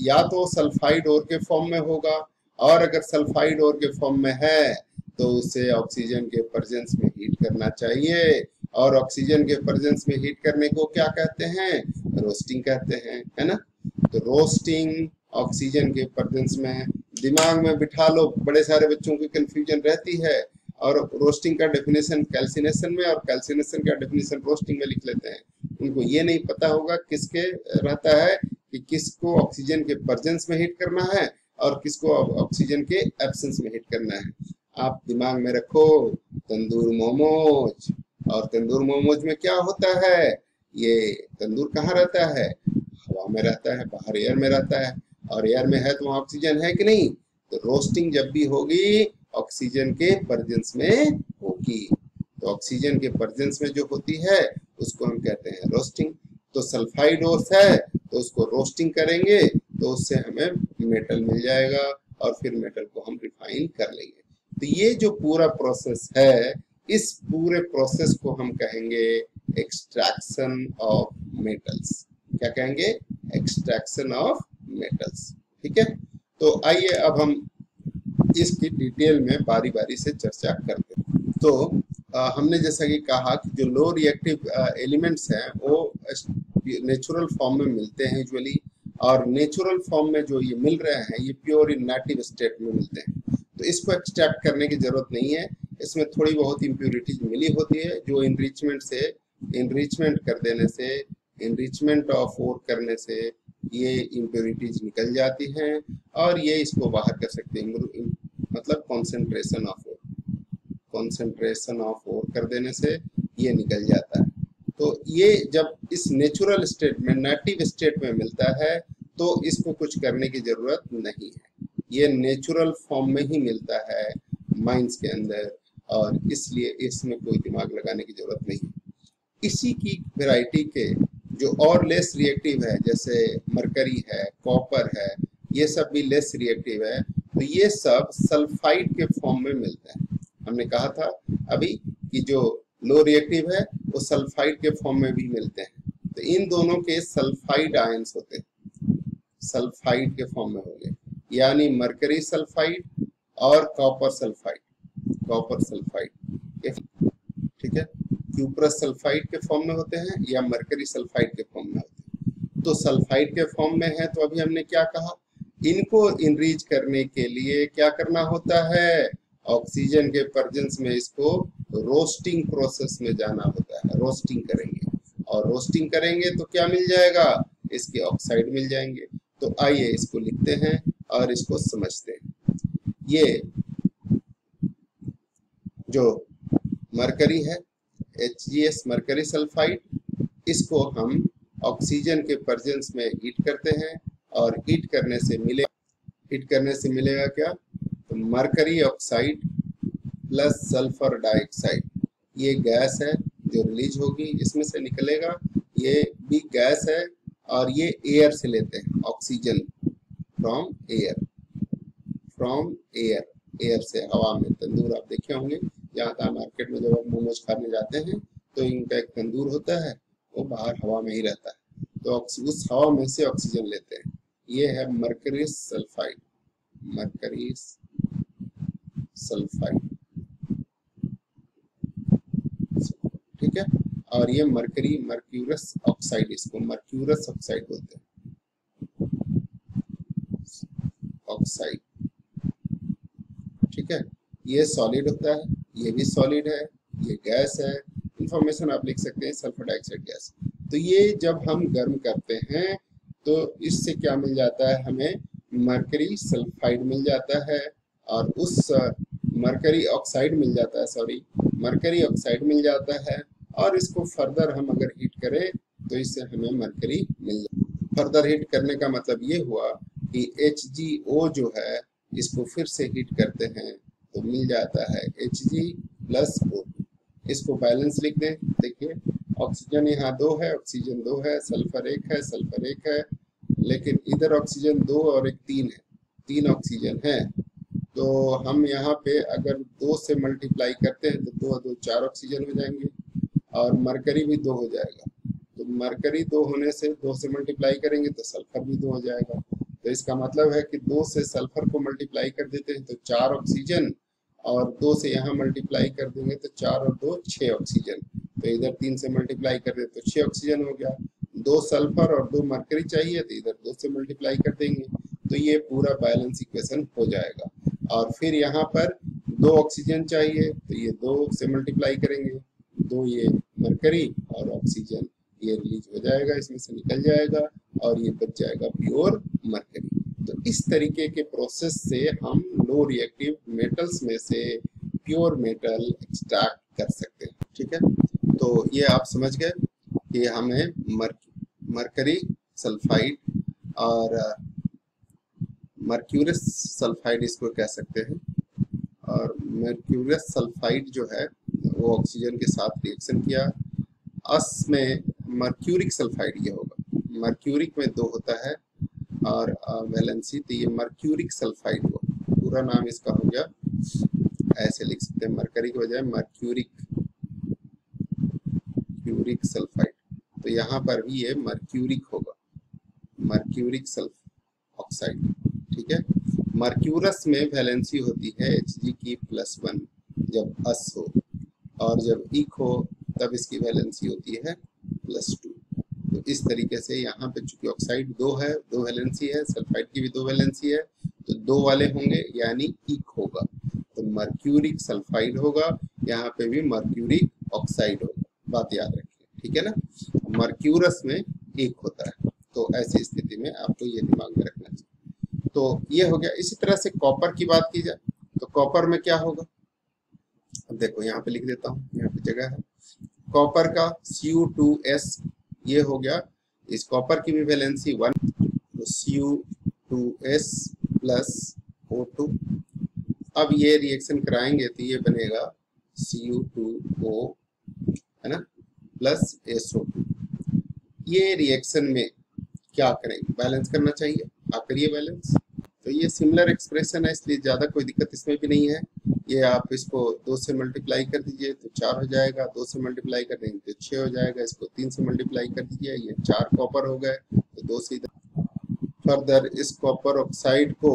या तो सल्फाइड और के फॉर्म में होगा और अगर सल्फाइड और के फॉर्म में है तो उसे ऑक्सीजन के प्रेजेंस में हीट करना चाहिए। और ऑक्सीजन के प्रेजेंस में हीट करने को क्या कहते हैं? रोस्टिंग कहते हैं, है ना? तो रोस्टिंग ऑक्सीजन के प्रेजेंस में दिमाग में बिठा लो। बड़े सारे बच्चों की कंफ्यूजन रहती है। और रोस्टिंग का डेफिनेशन कैल्सिनेशन में और कैल्सिनेशन का डेफिनेशन रोस्टिंग में लिख लेते हैं। उनको ये नहीं पता होगा किसके रहता है कि किसको ऑक्सीजन के प्रेजेंस में हीट करना है और किसको ऑक्सीजन के एब्सेंस में हीट करना है। आप दिमाग में रखो, तंदूर मोमोज। और तंदूर मोमोज में क्या होता है? ये तंदूर कहाँ रहता है? हवा में रहता है, बाहर एयर में रहता है। और एयर में है तो ऑक्सीजन है कि नहीं? तो रोस्टिंग जब भी होगी, ऑक्सीजन के प्रजेंस में होगी। तो ऑक्सीजन के प्रजेंस में जो होती है, उसको हम कहते हैं रोस्टिंग। तो सल्फाइड ओस है तो उसको रोस्टिंग करेंगे तो उससे हमें मेटल मिल जाएगा और फिर मेटल को हम रिफाइन कर लेंगे। तो ये जो पूरा प्रोसेस है इस पूरे प्रोसेस को हम कहेंगे एक्सट्रैक्शन ऑफ़ मेटल्स क्या कहेंगे? एक्सट्रैक्शन ऑफ़ मेटल्स ठीक है? तो आइए अब हम इसकी डिटेल में बारी बारी से चर्चा करते हैं। तो आ, हमने जैसा कि कहा कि जो लो रिएक्टिव एलिमेंट्स हैं वो नेचुरल फॉर्म में मिलते हैं यूजुअली और नेचुरल फॉर्म में जो ये मिल रहे हैं ये प्योर इन नेटिव स्टेट में मिलते हैं। तो इसको एक्सट्रैक्ट करने की ज़रूरत नहीं है। इसमें थोड़ी बहुत इम्प्योरिटीज मिली होती है, जो इनरिचमेंट से इनरिचमेंट कर देने से इनरिचमेंट ऑफ़ ओर करने से ये इम्प्योरिटीज निकल जाती हैं और ये इसको बाहर कर सकते हैं। मतलब concentration of ore concentration of ore कर देने से ये निकल जाता है। तो ये जब इस नेचुरल स्टेट में नेटिव स्टेट में मिलता है तो इसको कुछ करने की ज़रूरत नहीं है। ये नेचुरल फॉर्म में ही मिलता है माइंस के अंदर। और इसलिए इसमें कोई दिमाग लगाने की ज़रूरत नहीं। इसी की वैरायटी के जो और लेस रिएक्टिव है, जैसे मरकरी है कॉपर है, ये सब भी लेस रिएक्टिव है तो ये सब सल्फाइड के फॉर्म में मिलते हैं। हमने कहा था अभी कि जो लो रिएक्टिव है, वो सल्फाइड के फॉर्म में भी मिलते हैं। तो इन दोनों के सल्फाइड आयंस होते हैं। सल्फाइड के फॉर्म में होंगे। यानी मरकरी सल्फाइड और कॉपर सल्फाइड कॉपर सल्फाइड ठीक है? क्यूप्रस सल्फाइड के फॉर्म में होते हैं या मरकरी सल्फाइड के फॉर्म में होते हैं। तो सल्फाइड के फॉर्म में है तो अभी हमने क्या कहा? इनको इनरीच करने के लिए क्या करना होता है? ऑक्सीजन के प्रजेंस में इसको रोस्टिंग प्रोसेस में जाना होता है। रोस्टिंग करेंगे। और रोस्टिंग करेंगे तो क्या मिल जाएगा? इसके ऑक्साइड मिल जाएँगे। तो आइए इसको लिखते हैं और इसको समझते हैं। ये जो मरकरी है H G S mercury sulphide, इसको हम ऑक्सीजन के प्रजेंस में हीट करते हैं और हीट करने से मिले हीट करने से मिलेगा क्या? तो mercury oxide plus sulphur dioxide ये गैस है जो रिलीज़ होगी, इसमें से निकलेगा, ये भी गैस है और ये एयर से लेते हैं oxygen from air from air air से हवा में, तंदूर आप देखे होंगे। जहाँ तक मार्केट में जब आप मोमोज खाने जाते हैं तो इनका एक तंदूर होता है वो बाहर हवा में ही रहता है। तो उस हवा में से ऑक्सीजन लेते हैं। ये है मरकरीस सल्फाइड मरकरीस सल्फाइड ठीक है? और ये मरकरी मर्क्यूरस ऑक्साइड इसको मर्क्यूरस ऑक्साइड बोलते हैं। ऑक्साइड ठीक है? ये सॉलिड होता है। ये भी सॉलिड है, ये गैस है इंफॉर्मेशन आप लिख सकते हैं सल्फ़र डाइऑक्साइड गैस। तो ये जब हम गर्म करते हैं तो इससे क्या मिल जाता है? हमें मरकरी सल्फाइड मिल जाता है और उस मरकरी ऑक्साइड मिल जाता है सॉरी मरकरी ऑक्साइड मिल जाता है और इसको फर्दर हम अगर हीट करें तो इससे हमें मरकरी मिल जाए फर्दर हीट करने का मतलब ये हुआ कि एचजीओ जो है, इसको फिर से हीट करते हैं। तो मिल जाता है। एच जी प्लस ओ इसको बैलेंस लिख दें। देखिए ऑक्सीजन यहाँ दो है ऑक्सीजन दो है सल्फ़र एक है सल्फ़र एक है, लेकिन इधर ऑक्सीजन दो और एक तीन है। तीन ऑक्सीजन है। तो हम यहाँ पे अगर दो से मल्टीप्लाई करते हैं तो दो दो चार ऑक्सीजन हो जाएँगे और मरकरी भी दो हो जाएगा। तो मरकरी दो होने से दो से मल्टीप्लाई करेंगे तो सल्फ़र भी दो हो जाएगा। तो इसका मतलब है कि दो से सल्फ़र को मल्टीप्लाई कर देते हैं तो चार ऑक्सीजन और दो से यहाँ मल्टीप्लाई कर देंगे तो चार और दो, छह ऑक्सीजन तो इधर तीन से मल्टीप्लाई कर देते तो छह ऑक्सीजन हो गया. दो सल्फ़र और दो मरकरी चाहिए तो इधर दो से मल्टीप्लाई कर देंगे. तो ये पूरा बैलेंस इक्वेशन हो जाएगा. और फिर यहाँ पर दो ऑक्सीजन चाहिए तो ये दो से मल्टीप्लाई करेंगे. दो ये मरकरी और ऑक्सीजन ये रिलीज़ हो जाएगा, इसमें से निकल जाएगा और ये बच जाएगा प्योर मरकरी तो इस तरीके के प्रोसेस से हम लो रिएक्टिव मेटल्स में से प्योर मेटल एक्सट्रैक्ट कर सकते हैं। ठीक है? तो ये आप समझ गए कि हमें मर, मरकरी सल्फाइड और मर्क्यूरस सल्फाइड इसको कह सकते हैं। और मर्क्यूरस सल्फाइड जो है वो ऑक्सीजन के साथ रिएक्शन किया। अस में मर्क्यूरिक सल्फाइड ये होगा। मर्क्यूरिक में दो होता है और वैलेंसी तो ये मर्क्यूरिक सल्फाइड हुआ पूरा नाम इसका हो गया। ऐसे लिख सकते हैं, मरकरी के बजाय मर्क्यूरिक, क्यूरिक सल्फाइड। तो यहाँ पर भी ये मर्क्यूरिक होगा। मर्क्यूरिक सल्फ ऑक्साइड, ठीक है? मर्क्यूरस में वैलेंसी होती है एच जी की प्लस वन जब अस हो, और जब इक हो, तब इसकी वैलेंसी होती है प्लस टू तो इस तरीके से यहाँ पे चूँकि ऑक्साइड दो है, दो वैलेंसी है, सल्फाइड की भी दो वैलेंसी है तो दो वाले होंगे, यानी इक होगा। तो मर्क्यूरिक सल्फाइड होगा, यहाँ पे भी मर्क्यूरिक ऑक्साइड होगा। बात याद रखिए, ठीक है ना? मर्क्यूरस में एक होता है। तो ऐसी स्थिति में आपको ये दिमाग में रखना चाहिए। तो ये हो गया। इसी तरह से कॉपर की बात की जाए तो कॉपर में क्या होगा? अब देखो, यहाँ पे लिख देता हूँ, यहाँ पे जगह है। कॉपर का Cu2S ये हो गया। इस कॉपर की भी वैलेंसी वन तो Cu2S प्लस ओ टू अब ये रिएक्शन कराएँगे तो ये बनेगा Cu2O है ना? प्लस SO2 ये रिएक्शन में क्या करेंगे बैलेंस करना चाहिए। आप करिए बैलेंस तो ये सिमिलर एक्सप्रेशन है, इसलिए ज़्यादा कोई दिक्कत इसमें भी नहीं है। ये आप इसको दो से मल्टीप्लाई कर दीजिए तो चार हो जाएगा। दो से मल्टीप्लाई कर देंगे तो छः हो जाएगा। इसको तीन से मल्टीप्लाई कर दीजिए। ये चार कॉपर हो गए तो दो से फर्दर इस कॉपर ऑक्साइड को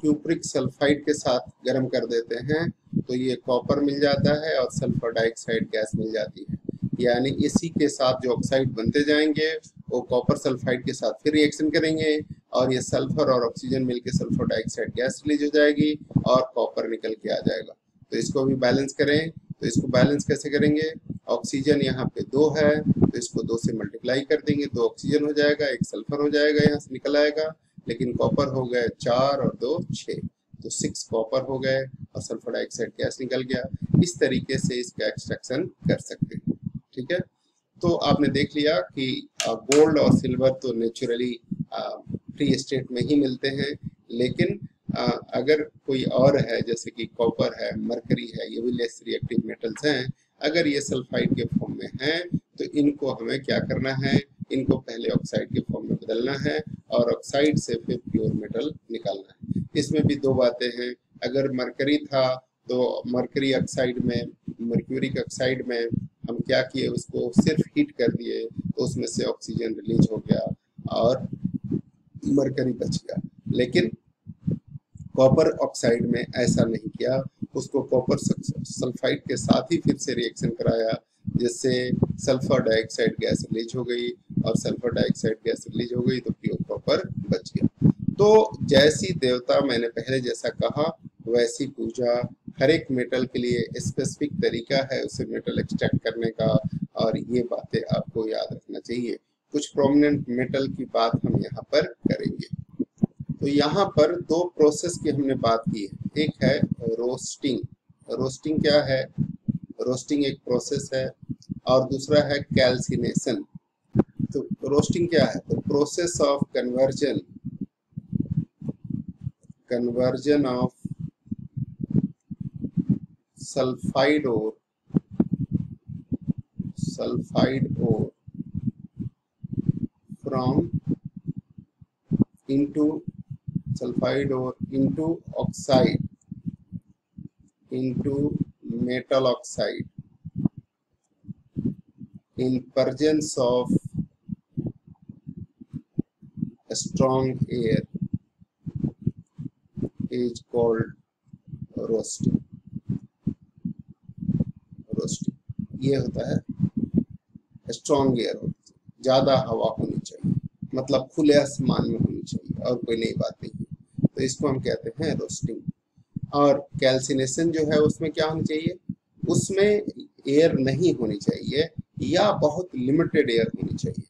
क्यूप्रिक सल्फाइड के साथ गर्म कर देते हैं तो ये कॉपर मिल जाता है और सल्फ़र डाइऑक्साइड गैस मिल जाती है। यानी इसी के साथ जो ऑक्साइड बनते जाएँगे, वो कॉपर सल्फाइड के साथ फिर रिएक्शन करेंगे और ये सल्फ़र और ऑक्सीजन मिलकर सल्फ़र डाइऑक्साइड गैस रिलीज़ हो जाएगी और कॉपर निकल के आ जाएगा। तो इसको भी बैलेंस करें। तो इसको बैलेंस कैसे करेंगे? ऑक्सीजन यहाँ पे दो है तो इसको दो से मल्टीप्लाई कर देंगे दो ऑक्सीजन हो जाएगा एक सल्फ़र हो जाएगा यहाँ से निकल आएगा लेकिन कॉपर हो गए चार और दो छः तो सिक्स कॉपर हो गए और सल्फ़र डाइऑक्साइड गैस निकल गया। इस तरीके से इसका एक्सट्रैक्शन कर सकते हैं ठीक है? तो आपने देख लिया कि गोल्ड और सिल्वर तो नेचुरली फ्री स्टेट में ही मिलते हैं लेकिन आ, अगर कोई और है जैसे कि कॉपर है मरकरी है ये भी लेस रिएक्टिव मेटल्स हैं अगर ये सल्फाइड के फॉर्म में हैं तो इनको हमें क्या करना है? इनको पहले ऑक्साइड के फॉर्म में बदलना है और ऑक्साइड से फिर प्योर मेटल निकालना है। इसमें भी दो बातें हैं। अगर मरकरी था तो मरकरी ऑक्साइड में मर्क्यूरिक ऑक्साइड में हम क्या किए? उसको सिर्फ़ हीट कर दिए तो उसमें से ऑक्सीजन रिलीज़ हो गया और मरकरी बच गया। लेकिन कॉपर ऑक्साइड में ऐसा नहीं किया। उसको कॉपर सल्फाइड के साथ ही फिर से रिएक्शन कराया, जिससे सल्फ़र डाइऑक्साइड गैस रिलीज़ हो गई और सल्फ़र डाइऑक्साइड गैस रिलीज़ हो गई तो प्योर कॉपर बच गया। तो जैसी देवता मैंने पहले जैसा कहा, वैसी पूजा हर एक मेटल के लिए स्पेसिफिक तरीका है उसे मेटल एक्सट्रैक्ट करने का और ये बातें आपको याद रखना चाहिए। कुछ प्रोमिनेंट मेटल की बात हम यहाँ पर करेंगे। तो यहाँ पर दो प्रोसेस की हमने बात की है। एक है रोस्टिंग रोस्टिंग क्या है? रोस्टिंग एक प्रोसेस है और दूसरा है कैल्सिनेशन तो रोस्टिंग क्या है? तो process of conversion conversion of sulphide और सल्फाइड और from into, sulfide or into oxide. Into metal oxide in presence of strong air, is called roasting. Roasting. ये होता है स्ट्रॉन्ग एयर होता है। ज़्यादा हवा होनी चाहिए। मतलब खुले आसमान में होनी चाहिए और कोई नई बात नहीं तो इसको हम कहते हैं रोस्टिंग और कैल्सिनेशन जो है उसमें क्या होनी चाहिए? उसमें एयर नहीं होनी चाहिए या बहुत लिमिटेड एयर होनी चाहिए।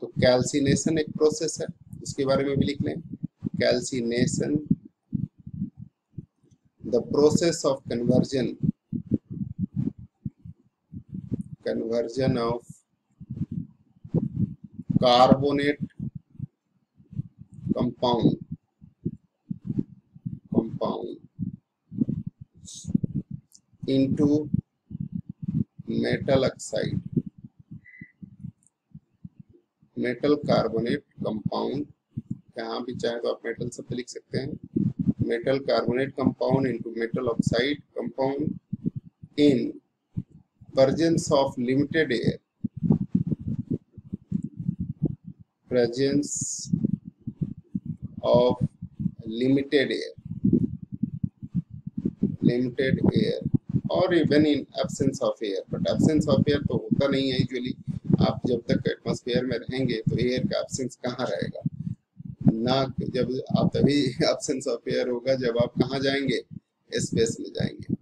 तो कैल्सिनेशन एक प्रोसेस है उसके बारे में भी लिख लें। Calcination the process of conversion conversion of carbonate compound compound into metal oxide metal carbonate compound यहाँ भी चाहे तो आप मेटल सब लिख सकते हैं। Metal carbonate compound into metal oxide compound in presence of limited air presence of limited air limited air और even in absence of air but absence of air तो होता नहीं है यूजुअली आप जब तक एटमोसफेयर में रहेंगे तो एयर का एबसेंस कहाँ रहेगा? ना जब आप तभी एब्सेंस ऑफ़ एयर होगा जब आप कहाँ जाएँगे? स्पेस में जाएँगे।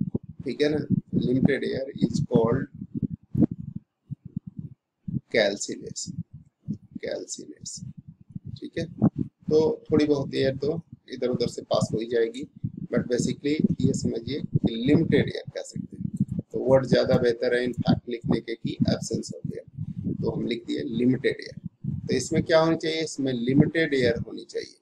ठीक है ना? Limited air is called calcination calcination ठीक है? तो थोड़ी बहुत एयर तो इधर उधर से पास हो ही जाएगी। बट बेसिकली ये समझिए कि लिमिटेड एयर कह सकते हैं। तो वर्ड ज़्यादा बेहतर है इनफैक्ट लिखने के कि एब्सेंस ऑफ़ एयर तो हम लिख दिए लिमिटेड एयर तो इसमें क्या होनी चाहिए? इसमें लिमिटेड एयर होनी चाहिए।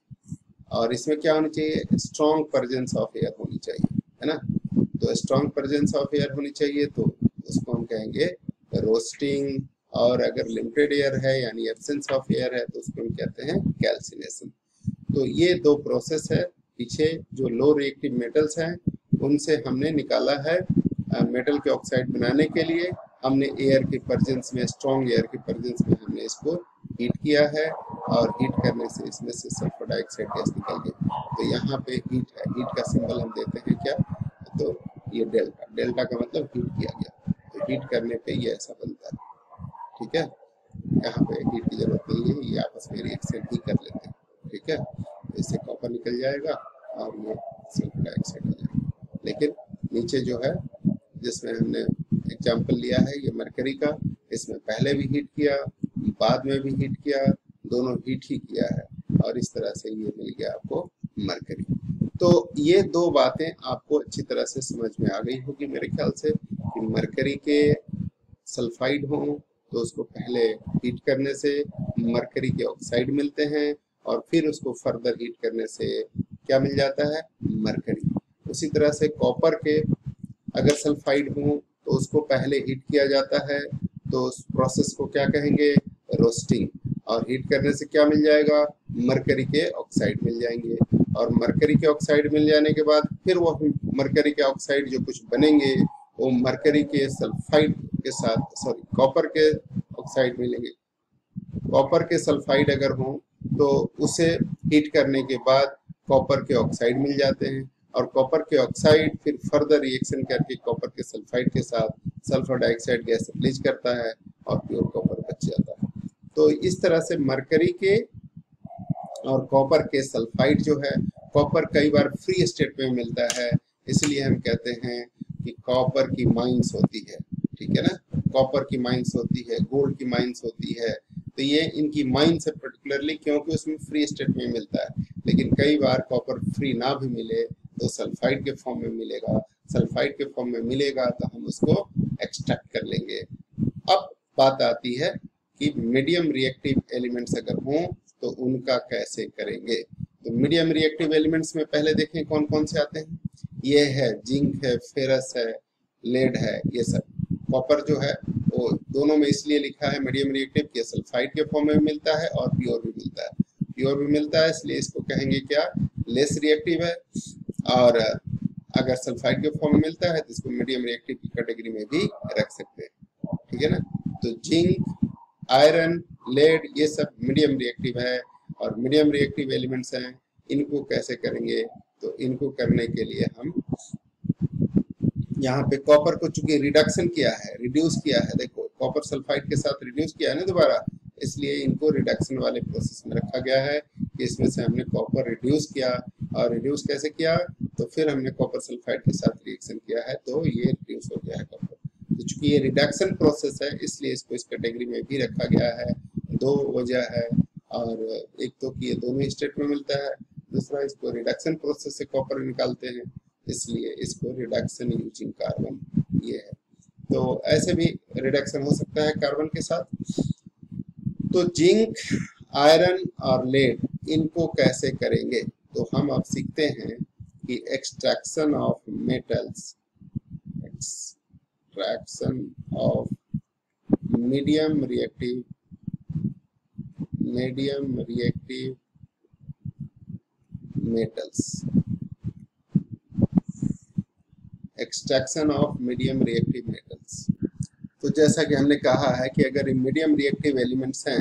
और इसमें क्या होनी चाहिए? स्ट्रॉन्ग प्रजेंस ऑफ़ एयर होनी चाहिए, है ना? तो स्ट्रॉन्ग प्रजेंस ऑफ़ एयर होनी चाहिए तो उसको हम कहेंगे रोस्टिंग और अगर लिमिटेड एयर है, यानी एब्सेंस ऑफ़ एयर है तो उसको हम कहते हैं कैल्सिनेशन तो ये दो प्रोसेस है। पीछे जो लो रिएक्टिव मेटल्स हैं उनसे हमने निकाला है मेटल के ऑक्साइड बनाने के लिए। हमने एयर के प्रजेंस में स्ट्रॉन्ग एयर के प्रजेंस में हमने इसको हीट किया है और हीट करने से इसमें से सल्फ़र डाइऑक्साइड गैस निकल गई। तो यहाँ पे हीट है। हीट का सिंबल हम देते हैं क्या? तो ये डेल्टा डेल्टा का मतलब हीट किया गया। तो हीट करने पे ये ऐसा बनता है। ठीक है? यहाँ पे हीट की ज़रूरत नहीं है। ये आपस में रिएक्शन ही कर लेते हैं। ठीक है? इससे कॉपर निकल जाएगा और ये सल्फ़र डाइऑक्साइड लेकिन नीचे जो है, जिसमें हमने एग्ज़ाम्पल लिया है, ये मरकरी का, इसमें पहले भी हीट किया, बाद में भी हीट किया, दोनों हीट ही किया है। और इस तरह से ये मिल गया आपको मरकरी तो ये दो बातें आपको अच्छी तरह से समझ में आ गई होगी मेरे ख्याल से कि मरकरी के सल्फाइड हो तो उसको पहले हीट करने से मरकरी के ऑक्साइड मिलते हैं, और फिर उसको फर्दर हीट करने से क्या मिल जाता है? मरकरी उसी तरह से कॉपर के अगर सल्फाइड हो तो उसको पहले हीट किया जाता है तो उस प्रोसेस को क्या कहेंगे? रोस्टिंग और हीट करने से क्या मिल जाएगा? मरकरी के ऑक्साइड मिल जाएँगे। और मरकरी के ऑक्साइड मिल जाने के बाद फिर वो मरकरी के ऑक्साइड जो कुछ बनेंगे, वो मरकरी के सल्फाइड के साथ सॉरी कॉपर के ऑक्साइड मिलेंगे। कॉपर के सल्फाइड अगर हो तो उसे हीट करने के बाद कॉपर के ऑक्साइड मिल जाते हैं। और कॉपर के ऑक्साइड फिर फर्दर रिएक्शन करके कॉपर के सल्फाइड के साथ सल्फ़र डाइऑक्साइड गैस रिलीज़ करता है और प्योर कॉपर बच जाता है। तो इस तरह से मरकरी के और कॉपर के सल्फाइड जो है कॉपर कई बार फ्री स्टेट में मिलता है। इसलिए हम कहते हैं कि कॉपर की माइंस होती है, ठीक है ना? कॉपर की माइंस होती है गोल्ड की माइंस होती है। तो ये इनकी माइंस है पर्टिकुलरली क्योंकि उसमें फ्री स्टेट में मिलता है। लेकिन कई बार कॉपर फ्री ना भी मिले तो सल्फाइड के फॉर्म में मिलेगा। सल्फाइड के फॉर्म में मिलेगा तो हम उसको एक्सट्रैक्ट कर लेंगे। अब बात आती है कि मीडियम रिएक्टिव एलिमेंट्स अगर हों तो उनका कैसे करेंगे? तो मीडियम रिएक्टिव एलिमेंट्स में पहले देखें कौन कौन से आते हैं। ये है जिंक है फेरस है लेड है, ये सब। कॉपर जो है, वो दोनों में इसलिए लिखा है मीडियम रिएक्टिव के सल्फाइड के फॉर्म में मिलता है और प्योर भी मिलता है। प्योर भी मिलता है, इसलिए इसको कहेंगे क्या? लेस रिएक्टिव है। और अगर सल्फाइड के फॉर्म में मिलता है तो इसको मीडियम रिएक्टिव की कैटेगरी में भी रख सकते हैं। ठीक है ना? तो जिंक आयरन लेड ये सब मीडियम रिएक्टिव है और मीडियम रिएक्टिव एलिमेंट्स हैं। इनको कैसे करेंगे? तो इनको करने के लिए हम यहाँ पे कॉपर को चूँकि रिडक्शन किया है रिड्यूस किया है, देखो कॉपर सल्फाइड के साथ रिड्यूस किया है ना दोबारा, इसलिए इनको रिडक्शन वाले प्रोसेस में रखा गया है। कि इसमें से हमने कॉपर रिड्यूस किया और रिड्यूस कैसे किया? तो फिर हमने कॉपर सल्फाइड के साथ रिएक्शन किया है। तो ये रिड्यूस हो गया है कॉपर तो चूँकि ये रिडक्शन प्रोसेस है, इसलिए इसको इस कैटेगरी में भी रखा गया है। दो वजह है और एक तो कि ये दोनों स्टेट में मिलता है, दूसरा इसको रिडक्शन प्रोसेस से कॉपर निकालते हैं, इसलिए इसको रिडक्शन यूजिंग कार्बन ये है। तो ऐसे भी रिडक्शन हो सकता है कार्बन के साथ। तो जिंक आयरन और लेड इनको कैसे करेंगे? तो हम अब सीखते हैं कि extraction of metals extraction of medium reactive medium reactive metals extraction of medium reactive metals तो जैसा कि हमने कहा है कि अगर मीडियम रिएक्टिव एलिमेंट्स हैं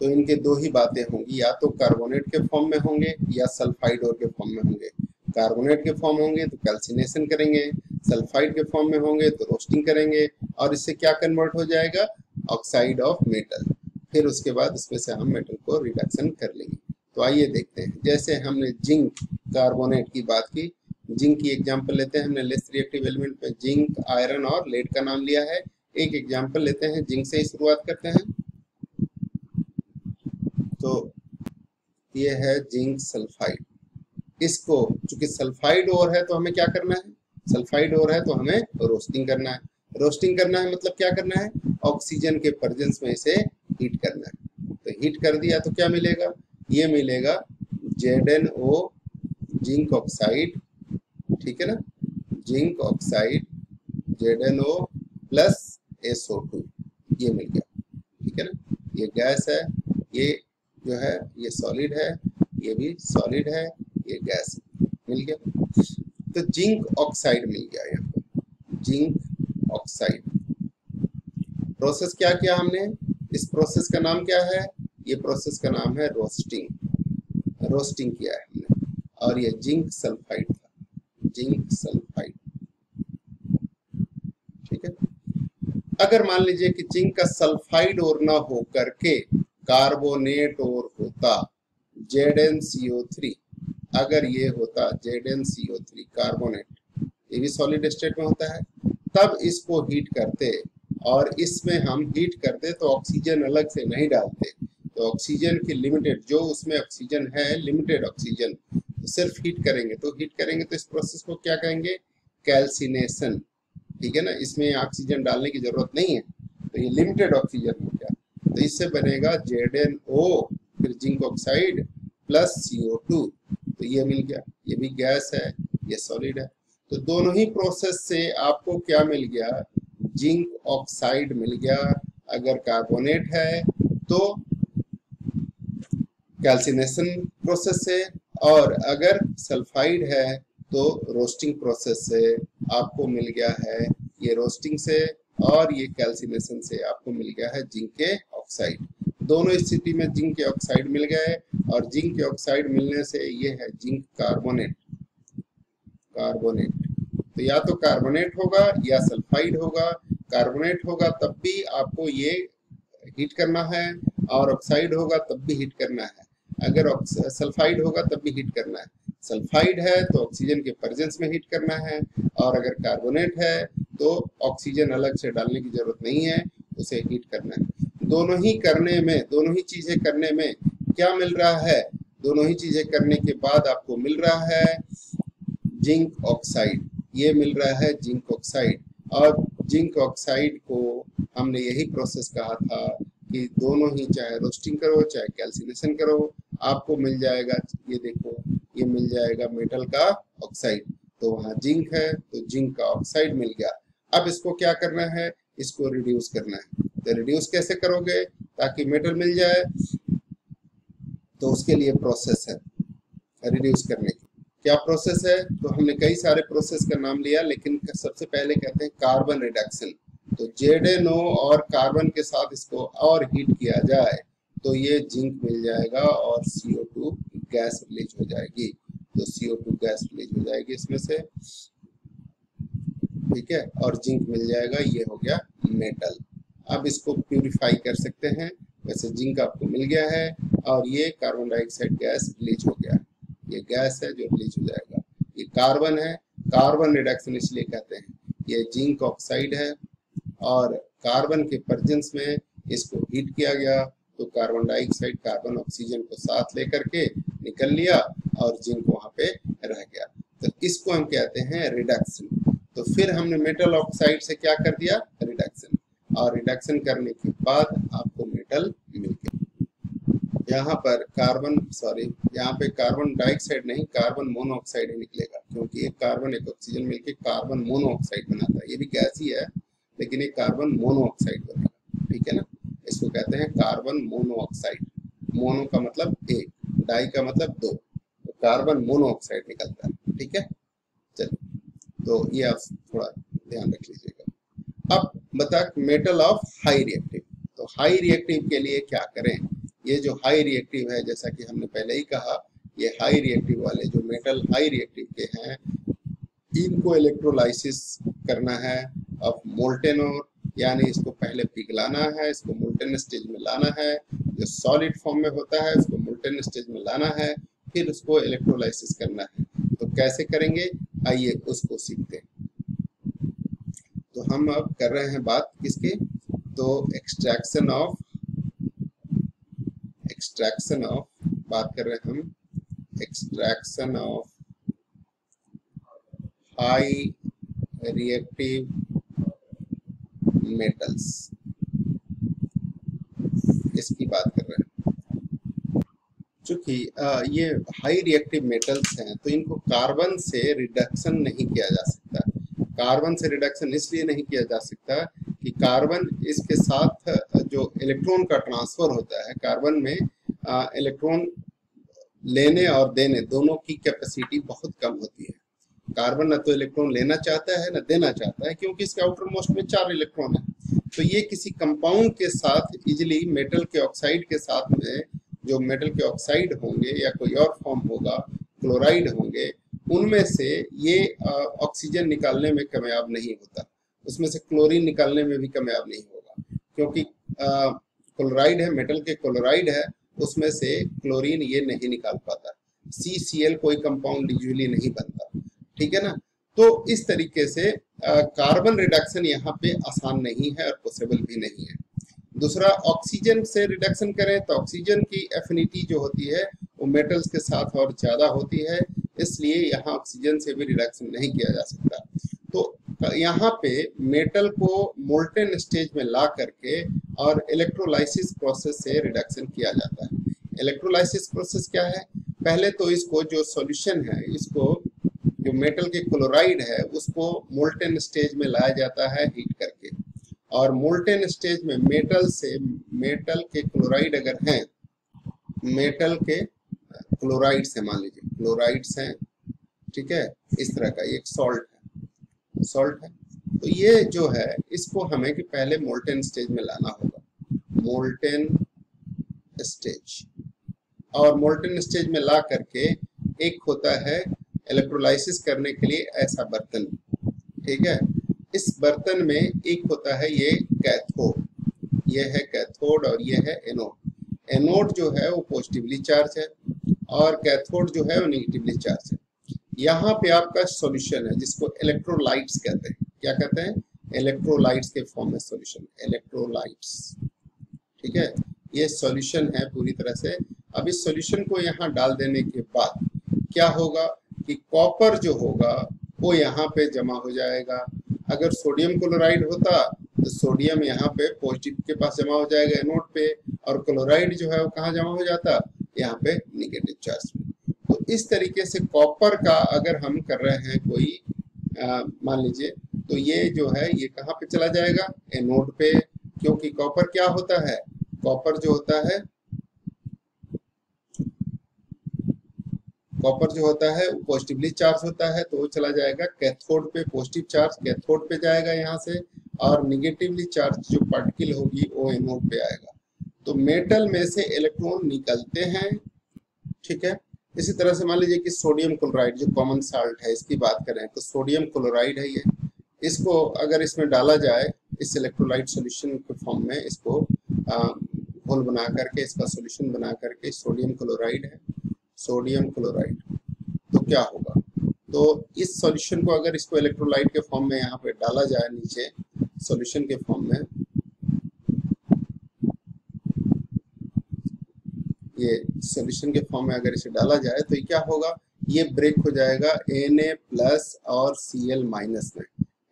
तो इनके दो ही बातें होंगी, या तो कार्बोनेट के फॉर्म में होंगे, या सल्फाइड और के फॉर्म में होंगे। कार्बोनेट के फॉर्म होंगे तो कैल्सिनेशन करेंगे, सल्फाइड के फॉर्म में होंगे तो रोस्टिंग करेंगे, और इससे क्या कन्वर्ट हो जाएगा? Oxide of metal. फिर उसके बाद इसमें से हम मेटल को रिडक्शन कर लेंगे। तो आइए देखते हैं। जैसे हमने जिंक कार्बोनेट की बात की, जिंक की एग्ज़ाम्पल लेते हैं हमने। लेस रिएक्टिव एलिमेंट में जिंक, आयरन और लेड का नाम लिया है। एक एग्ज़ाम्पल लेते हैं। जिंक से ही शुरुआत करते हैं। तो ये है जिंक सल्फाइड। इसको चूँकि सल्फाइड और है तो हमें क्या करना है? सल्फाइड और है तो हमें रोस्टिंग करना है। रोस्टिंग करना है मतलब क्या करना है? ऑक्सीजन के प्रजेंस में इसे हीट करना है। तो हीट कर दिया तो क्या मिलेगा? ये मिलेगा Z N O zinc oxide, ठीक है ना? Zinc oxide Z N O plus SO two ये मिल गया, ठीक है ना? ये गैस है, ये जो है, ये सॉलिड है, ये भी सॉलिड है, ये गैस मिल गया। तो जिंक ऑक्साइड मिल गया यहाँ पे। जिंक ऑक्साइड प्रोसेस क्या किया हमने? इस प्रोसेस का नाम क्या है? ये प्रोसेस का नाम है रोस्टिंग रोस्टिंग किया है हमने। और ये जिंक सल्फाइड था। जिंक सल्फाइड ठीक है? अगर मान लीजिए कि जिंक का सल्फाइड और ना हो करके कार्बोनेट और होता जेड एन सीओ थ्री अगर ये होता Z N CO three carbonate, ये भी सॉलिड स्टेट में होता है। तब इसको हीट करते और इसमें हम हीट करते तो ऑक्सीजन अलग से नहीं डालते। तो ऑक्सीजन की लिमिटेड जो उसमें ऑक्सीजन है लिमिटेड ऑक्सीजन तो सिर्फ़ हीट करेंगे। तो हीट करेंगे तो इस प्रोसेस को क्या कहेंगे? कैल्सिनेशन ठीक है ना? इसमें ऑक्सीजन डालने की ज़रूरत नहीं है। तो ये लिमिटेड ऑक्सीजन तो इससे बनेगा जेड एन ओ फिर zinc oxide plus CO two तो ये मिल गया, ये भी गैस है, ये सॉलिड है। तो दोनों ही प्रोसेस से आपको क्या मिल गया? जिंक ऑक्साइड मिल गया। अगर कार्बोनेट है तो कैल्सिनेशन प्रोसेस से, और अगर सल्फाइड है तो रोस्टिंग प्रोसेस से आपको मिल गया है ये रोस्टिंग से, और ये कैल्सिनेशन से आपको मिल गया है जिंक के ऑक्साइड दोनों स्थिति में जिंक के ऑक्साइड मिल गए और जिंक के ऑक्साइड मिलने से ये है जिंक कार्बोनेट कार्बोनेट तो या तो कार्बोनेट होगा या सल्फाइड होगा. कार्बोनेट होगा तब भी आपको ये हीट करना है और ऑक्साइड होगा तब भी हीट करना है. अगर सल्फाइड होगा तब भी हीट करना है. सल्फाइड है तो ऑक्सीजन के प्रेजेंस में हीट करना है और अगर कार्बोनेट है तो ऑक्सीजन अलग से डालने की ज़रूरत नहीं है, उसे हीट करना है. दोनों ही करने में, दोनों ही चीज़ें करने में क्या मिल रहा है? दोनों ही चीज़ें करने के बाद आपको मिल रहा है जिंक ऑक्साइड। ये मिल रहा है जिंक ऑक्साइड। और जिंक ऑक्साइड को हमने यही प्रोसेस कहा था कि दोनों ही चाहे रोस्टिंग करो, चाहे कैल्सिनेशन करो, आपको मिल जाएगा, ये देखो, ये मिल जाएगा मेटल का ऑक्साइड तो वहाँ जिंक है तो जिंक का ऑक्साइड मिल गया। अब इसको क्या करना है? इसको रिड्यूस करना है। तो रिड्यूस कैसे करोगे ताकि मेटल मिल जाए? तो उसके लिए प्रोसेस है रिड्यूस करने की। क्या प्रोसेस है? तो हमने कई सारे प्रोसेस का नाम लिया, लेकिन सबसे पहले कहते हैं कार्बन रिडक्शन तो जेड और कार्बन के साथ इसको और हीट किया जाए तो ये जिंक मिल जाएगा और CO2 गैस रिलीज़ हो जाएगी। तो CO2 गैस रिलीज़ हो जाएगी इसमें से। ठीक है? और जिंक मिल जाएगा, ये हो गया मेटल अब इसको प्यूरिफाई कर सकते हैं। वैसे जिंक आपको मिल गया है और ये कार्बन डाइऑक्साइड गैस रिलीज़ हो गया। ये गैस है जो रिलीज़ हो जाएगा। ये कार्बन है। कार्बन रिडक्शन इसलिए कहते हैं। ये जिंक ऑक्साइड है और कार्बन के प्रजेंस में इसको हीट किया गया। तो कार्बन डाइऑक्साइड कार्बन ऑक्सीजन को साथ लेकर के निकल लिया और जिंक वहाँ पे रह गया। तो इसको हम कहते हैं रिडक्शन तो फिर हमने मेटल ऑक्साइड से क्या कर दिया? रिडक्शन और रिडक्शन करने के बाद आपको मेटल मिल गया यहाँ पर कार्बन सॉरी यहाँ पे कार्बन डाइऑक्साइड नहीं कार्बन मोनोऑक्साइड ही निकलेगा, क्योंकि एक कार्बन एक ऑक्सीजन मिलके कार्बन मोनोऑक्साइड बनाता है। ये भी गैस ही है, लेकिन एक कार्बन मोनोऑक्साइड बनेगा ठीक है ना? इसको कहते हैं कार्बन मोनोऑक्साइड मोनो का मतलब एक डाई का मतलब दो तो कार्बन मोनोऑक्साइड निकलता है, ठीक है? चलिए तो ये आप थोड़ा ध्यान रख लीजिएगा। अब बता मेटल ऑफ़ हाई रिएक्टिव तो हाई रिएक्टिव के लिए क्या करें? ये जो हाई रिएक्टिव है, जैसा कि हमने पहले ही कहा, ये हाई रिएक्टिव वाले जो मेटल हाई रिएक्टिव के हैं, इनको इलेक्ट्रोलाइसिस करना है अब मोल्टेन और यानी इसको पहले पिघलाना है, इसको मोल्टेन स्टेज में लाना है, जो सॉलिड फॉर्म में होता है, उसको मोल्टेन स्टेज में लाना है, फिर उसको इलेक्ट्रोलाइसिस करना है। तो कैसे करेंगे? आइए उसको सीखते हैं। तो हम अब कर रहे हैं बात किसके? तो एक्सट्रैक्शन ऑफ़ एक्सट्रैक्शन ऑफ़ बात कर रहे हैं हम। Extraction of high reactive metals इसकी बात कर रहे हैं। चूँकि ये हाई रिएक्टिव मेटल्स हैं तो इनको कार्बन से रिडक्शन नहीं किया जा सकता। कार्बन से रिडक्शन इसलिए नहीं किया जा सकता कि कार्बन इसके साथ जो इलेक्ट्रॉन का ट्रांसफ़र होता है, कार्बन में इलेक्ट्रॉन लेने और देने दोनों की कैपेसिटी बहुत कम होती है। कार्बन न तो इलेक्ट्रॉन लेना चाहता है, न देना चाहता है, क्योंकि इसके आउटर मोस्ट में चार इलेक्ट्रॉन है। तो ये किसी कंपाउंड के साथ इजिली मेटल के ऑक्साइड के साथ में, जो मेटल के ऑक्साइड होंगे या कोई और फॉर्म होगा क्लोराइड होंगे उनमें से ये ऑक्सीजन निकालने में कामयाब नहीं होता। उसमें से क्लोरीन निकालने में भी कामयाब नहीं होगा। क्योंकि क्लोराइड है मेटल के क्लोराइड है, उसमें से क्लोरीन ये नहीं निकाल पाता। सी सी एल कोई कंपाउंड यूजली नहीं बनता। ठीक है ना? तो इस तरीके से कार्बन रिडक्शन यहाँ पे आसान नहीं है और पॉसिबल भी नहीं है। दूसरा ऑक्सीजन से रिडक्शन करें तो ऑक्सीजन की एफिनिटी जो होती है, वो मेटल्स के साथ और ज़्यादा होती है। इसलिए यहाँ ऑक्सीजन से भी रिडक्शन नहीं किया जा सकता। तो यहाँ पे मेटल को मोल्टेन स्टेज में ला करके और इलेक्ट्रोलाइसिस प्रोसेस से रिडक्शन किया जाता है। इलेक्ट्रोलाइसिस प्रोसेस क्या है? पहले तो इसको जो सॉल्यूशन है, इसको जो मेटल के क्लोराइड है, उसको मोल्टेन स्टेज में लाया जाता है हीट करके। और मोल्टेन स्टेज में मेटल से मेटल के क्लोराइड अगर हैं मेटल के क्लोराइड है, मान लीजिए। क्लोराइड्स हैं, ठीक है? इस तरह का एक सॉल्ट है। सॉल्ट है। तो ये जो है, इसको हमें कि पहले मोल्टेन स्टेज में लाना होगा। मोल्टेन स्टेज और मोल्टेन स्टेज में ला करके एक होता है इलेक्ट्रोलाइसिस करने के लिए ऐसा बर्तन। ठीक है? इस बर्तन में एक होता है ये कैथोड ये है कैथोड और ये है एनोड एनोड जो है, वो पॉजिटिवली चार्ज है। और कैथोड जो है वो निगेटिवली चार्ज है। यहाँ पे आपका सॉल्यूशन है, जिसको इलेक्ट्रोलाइट्स कहते हैं। क्या कहते हैं? इलेक्ट्रोलाइट्स के फॉर्म में सॉल्यूशन इलेक्ट्रोलाइट्स ठीक है? ये सॉल्यूशन है पूरी तरह से। अब इस सॉल्यूशन को यहाँ डाल देने के बाद क्या होगा कि कॉपर जो होगा, वो यहाँ पे जमा हो जाएगा। अगर सोडियम क्लोराइड होता तो सोडियम यहाँ पे पॉजिटिव के पास जमा हो जाएगा एनोड पे, और क्लोराइड जो है वो कहाँ जमा हो जाता? यहाँ पे निगेटिव चार्ज तो इस तरीके से कॉपर का अगर हम कर रहे हैं कोई मान लीजिए तो ये जो है, ये कहाँ पे चला जाएगा? एनोड पे। क्योंकि कॉपर क्या होता है? कॉपर जो होता है कॉपर जो होता है, वो पॉजिटिवली चार्ज होता है तो वो चला जाएगा कैथोड पे पॉजिटिव चार्ज कैथोड पे जाएगा यहाँ से, और निगेटिवली चार्ज जो पार्टिकल होगी, वो एनोड पे आएगा। तो मेटल में से इलेक्ट्रॉन निकलते हैं, ठीक है? इसी तरह से मान लीजिए कि सोडियम क्लोराइड, जो कॉमन साल्ट है, इसकी बात करें तो सोडियम क्लोराइड है ये। इसको अगर इसमें डाला जाए, इस इलेक्ट्रोलाइट सोल्यूशन के फॉर्म में इसको घोल बना करके, इसका सोल्यूशन बना करके सोडियम क्लोराइड है, सोडियम क्लोराइड। तो क्या होगा? तो इस सॉल्यूशन को अगर इसको इलेक्ट्रोलाइट के फॉर्म में यहाँ पे डाला जाए नीचे सॉल्यूशन के फॉर्म में ये सॉल्यूशन के फॉर्म में अगर इसे डाला जाए तो क्या होगा? ये ब्रेक हो जाएगा एन ए प्लस और सी एल माइनस में।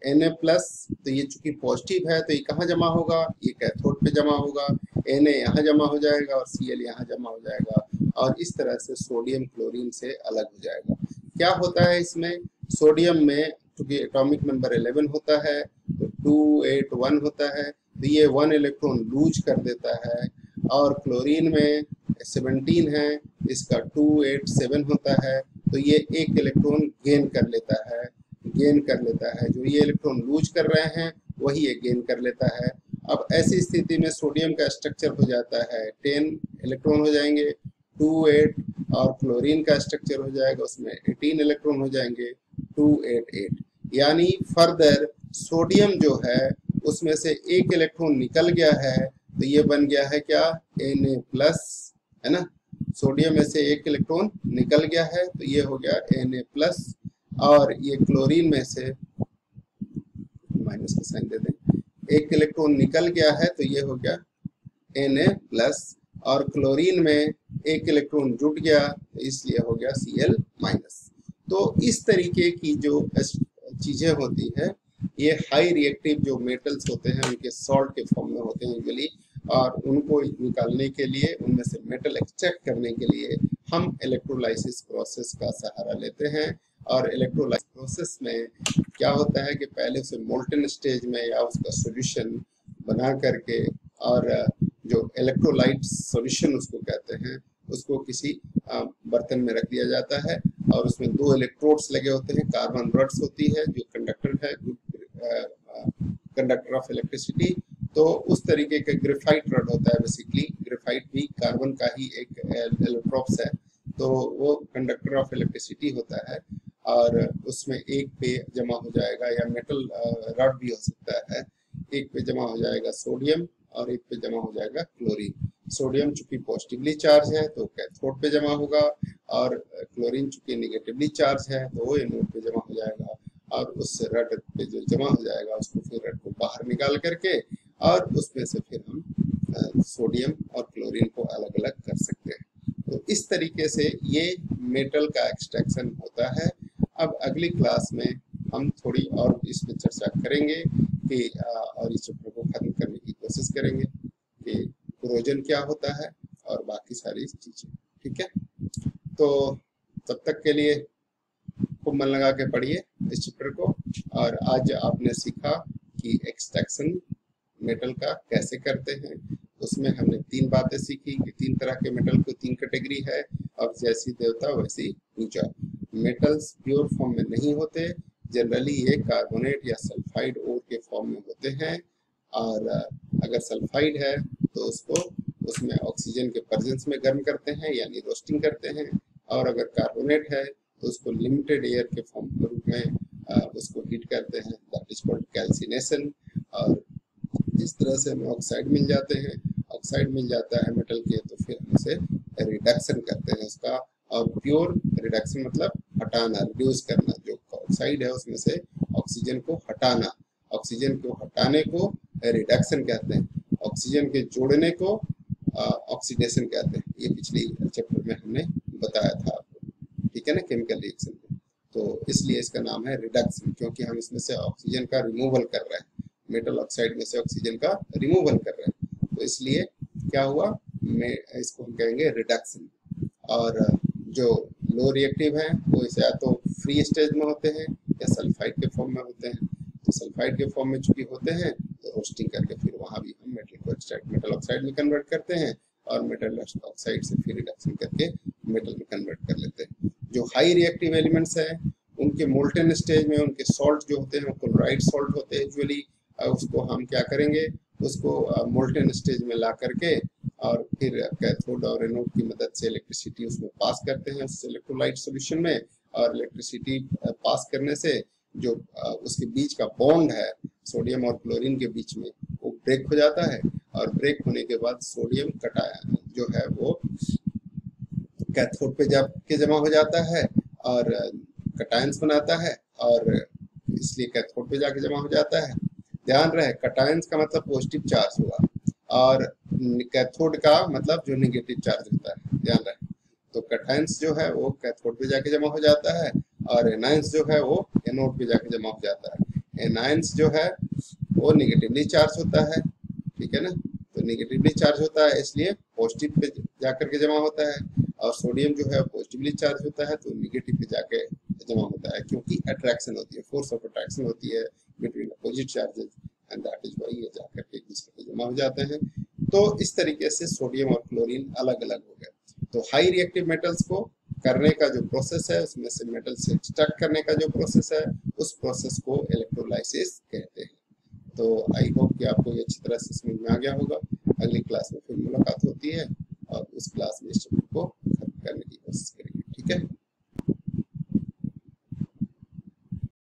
एन ए प्लस तो ये चूँकि पॉजिटिव है तो ये कहाँ जमा होगा? ये कैथोड पे जमा होगा। एन ए यहाँ जमा हो जाएगा और सी एल यहाँ जमा हो जाएगा और इस तरह से सोडियम क्लोरीन से अलग हो जाएगा। क्या होता है इसमें? सोडियम में चूँकि एटॉमिक नंबर 11 होता है तो टू एट वन होता है तो ये वन इलेक्ट्रॉन लूज कर देता है और क्लोरीन में 17 है, इसका टू एट सेवन होता है तो ये एक इलेक्ट्रॉन गेन कर लेता है गेन कर लेता है। जो ये इलेक्ट्रॉन लूज कर रहे हैं, वही ये गेन कर लेता है। अब ऐसी स्थिति में सोडियम का स्ट्रक्चर हो जाता है टेन इलेक्ट्रॉन हो जाएँगे टू एट और क्लोरीन का स्ट्रक्चर हो जाएगा, उसमें एटीन इलेक्ट्रॉन हो जाएँगे टू एट एट यानी फर्दर सोडियम जो है, उसमें से एक इलेक्ट्रॉन निकल गया है तो ये बन गया है क्या? एन ए प्लस है ना? सोडियम में से एक इलेक्ट्रॉन निकल गया है तो ये हो गया एन प्लस और ये क्लोरीन में से माइनस का साइन दे दें। एक इलेक्ट्रॉन निकल गया है तो ये हो गया एन ए प्लस और क्लोरीन में एक इलेक्ट्रॉन जुट गया तो इसलिए हो गया सी एल माइनस तो इस तरीके की जो चीज़ें होती है, ये हाई रिएक्टिव जो मेटल्स होते हैं, उनके सॉल्ट के फॉर्म में होते हैं यूजली और उनको निकालने के लिए, उनमें से मेटल एक्सट्रैक्ट करने के लिए हम इलेक्ट्रोलाइसिस प्रोसेस का सहारा लेते हैं। और इलेक्ट्रोलाइसिस प्रोसेस में क्या होता है कि पहले उसे मोल्टन स्टेज में या उसका सॉल्यूशन बना करके और जो इलेक्ट्रोलाइट सॉल्यूशन उसको कहते हैं, उसको किसी बर्तन में रख दिया जाता है और उसमें दो इलेक्ट्रोड्स लगे होते हैं। कार्बन रड्स होती है, जो कंडक्टर है कंडक्टर ऑफ़ इलेक्ट्रिसिटी तो उस तरीके का ग्रेफाइट रड होता है बेसिकली ग्रेफाइट भी कार्बन का ही एक इलेक्ट्रोप्स है तो वो कंडक्टर ऑफ़ इलेक्ट्रिसिटी होता है और उसमें एक पे जमा हो जाएगा या मेटल रड भी हो सकता है। एक पे जमा हो जाएगा सोडियम और एक पे जमा हो जाएगा क्लोरीन सोडियम चूँकि पॉजिटिवली चार्ज है तो कैथोड पे जमा होगा और क्लोरीन चूँकि निगेटिवली चार्ज है तो वो एनोड पे जमा हो जाएगा और उस रड पे जो जमा हो जाएगा, उसको फिर रड को बाहर निकाल करके और उसमें से फिर हम सोडियम और क्लोरीन को अलग अलग कर सकते हैं। तो इस तरीके से ये मेटल का एक्सट्रैक्शन होता है। अब अगली क्लास में हम थोड़ी और इस पर चर्चा करेंगे कि और इस चैप्टर को खत्म करने की कोशिश करेंगे कि क्रोजन क्या होता है और बाकी सारी चीज़ें, ठीक है? तो तब तक के लिए खूब मन लगा के पढ़िए इस चैप्टर को। और आज आपने सीखा कि एक्सट्रैक्शन मेटल का कैसे करते हैं, उसमें हमने तीन बातें सीखी कि तीन तरह के मेटल को तीन कैटेगरी है, अब जैसी देवता वैसी पूजा मेटल्स प्योर फॉर्म में नहीं होते, जनरली ये कार्बोनेट या सल्फाइड ओर के फॉर्म में होते हैं, और अगर सल्फाइड है तो उसको उसमें ऑक्सीजन के प्रेजेंस में गर्म करते हैं, यानी रोस्टिंग करते हैं, और अगर कार्बोनेट है तो उसको लिमिटेड एयर के फॉर्म के रूप में उसको हीट करते हैं, दैट इज़ कॉल्ड कैल्सिनेशन, और जिस तरह से हमें ऑक्साइड मिल जाते हैं ऑक्साइड मिल जाता है मेटल के तो फिर हम उसे रिडक्शन करते हैं उसका और प्योर रिडक्शन मतलब हटाना रिड्यूस करना। जो ऑक्साइड है उसमें से ऑक्सीजन को हटाना। ऑक्सीजन को हटाने को रिडक्शन कहते हैं। ऑक्सीजन के जोड़ने को ऑक्सीडेशन कहते हैं। ये पिछली चैप्टर में हमने बताया था आपको। ठीक है ना? केमिकल रिएक्शन में तो इसलिए इसका नाम है रिडक्शन क्योंकि हम इसमें से ऑक्सीजन का रिमूवल कर रहे हैं। मेटल ऑक्साइड में से ऑक्सीजन का रिमूवल कर रहे हैं। तो इसलिए क्या हुआ? मैं इसको हम कहेंगे रिडक्शन और जो लो रिएक्टिव है, वो इसे या तो फ्री स्टेज में होते हैं या सल्फाइड के फॉर्म में होते हैं। तो सल्फाइड के फॉर्म में चूँकि होते हैं तो रोस्टिंग करके फिर वहाँ भी हम मेटल को मेटल ऑक्साइड में कन्वर्ट करते हैं और मेटल ऑक्साइड से फिर रिडक्शन करके मेटल में कन्वर्ट कर लेते हैं। जो हाई रिएक्टिव एलिमेंट्स है, उनके मोल्टन स्टेज में उनके सॉल्ट जो होते हैं क्लोराइड सॉल्ट होते हैं यूजुअली उसको हम क्या करेंगे, उसको मोल्टन स्टेज में ला करके और फिर कैथोड और एनोड की मदद से इलेक्ट्रिसिटी उसमें पास करते हैं, उस इलेक्ट्रोलाइट सोल्यूशन में और इलेक्ट्रिसिटी पास करने से जो उसके बीच का बॉन्ड है सोडियम और क्लोरीन के बीच में, वो ब्रेक हो जाता है और ब्रेक होने के बाद सोडियम कटाया, जो है वो कैथोड पे जब के जमा हो जाता है और कटायंस बनाता है और इसलिए कैथोड पे जाके जमा हो जाता है। ध्यान रहे कटायंस का मतलब पॉजिटिव चार्ज हुआ। और कैथोड का मतलब जो निगेटिव चार्ज होता है, ध्यान रहे। तो कटायंस जो है, वो कैथोड पे जाके जमा हो जाता है और एनाइंस जो है, वो एनोड पे जाके जमा हो जाता है। एनाइंस जो है, वो निगेटिवली चार्ज होता है, ठीक है ना? तो निगेटिवली चार्ज होता है, इसलिए पॉजिटिव पे जाकर के जमा होता है। और सोडियम जो है पॉजिटिवली चार्ज होता है तो निगेटिव पे जाके जमा होता है, क्योंकि अट्रैक्शन होती है फोर्स ऑफ़ अट्रैक्शन होती है between opposite charges and that is why ये जाकर के एक दूसरे पे जमा हो जाते हैं। तो इस तरीके से सोडियम और क्लोरीन अलग अलग हो गए। तो हाई रिएक्टिव मेटल्स को करने का जो प्रोसेस है, उसमें से मेटल से एक्सट्रैक्ट करने का जो प्रोसेस है, उस प्रोसेस को इलेक्ट्रोलाइसिस कहते हैं। तो आई होप कि आपको ये अच्छी तरह से समझ में आ गया होगा। अगली क्लास में फिर मुलाकात होती है, और उस क्लास में इस को खत्म करने की कोशिश करेंगे। ठीक है?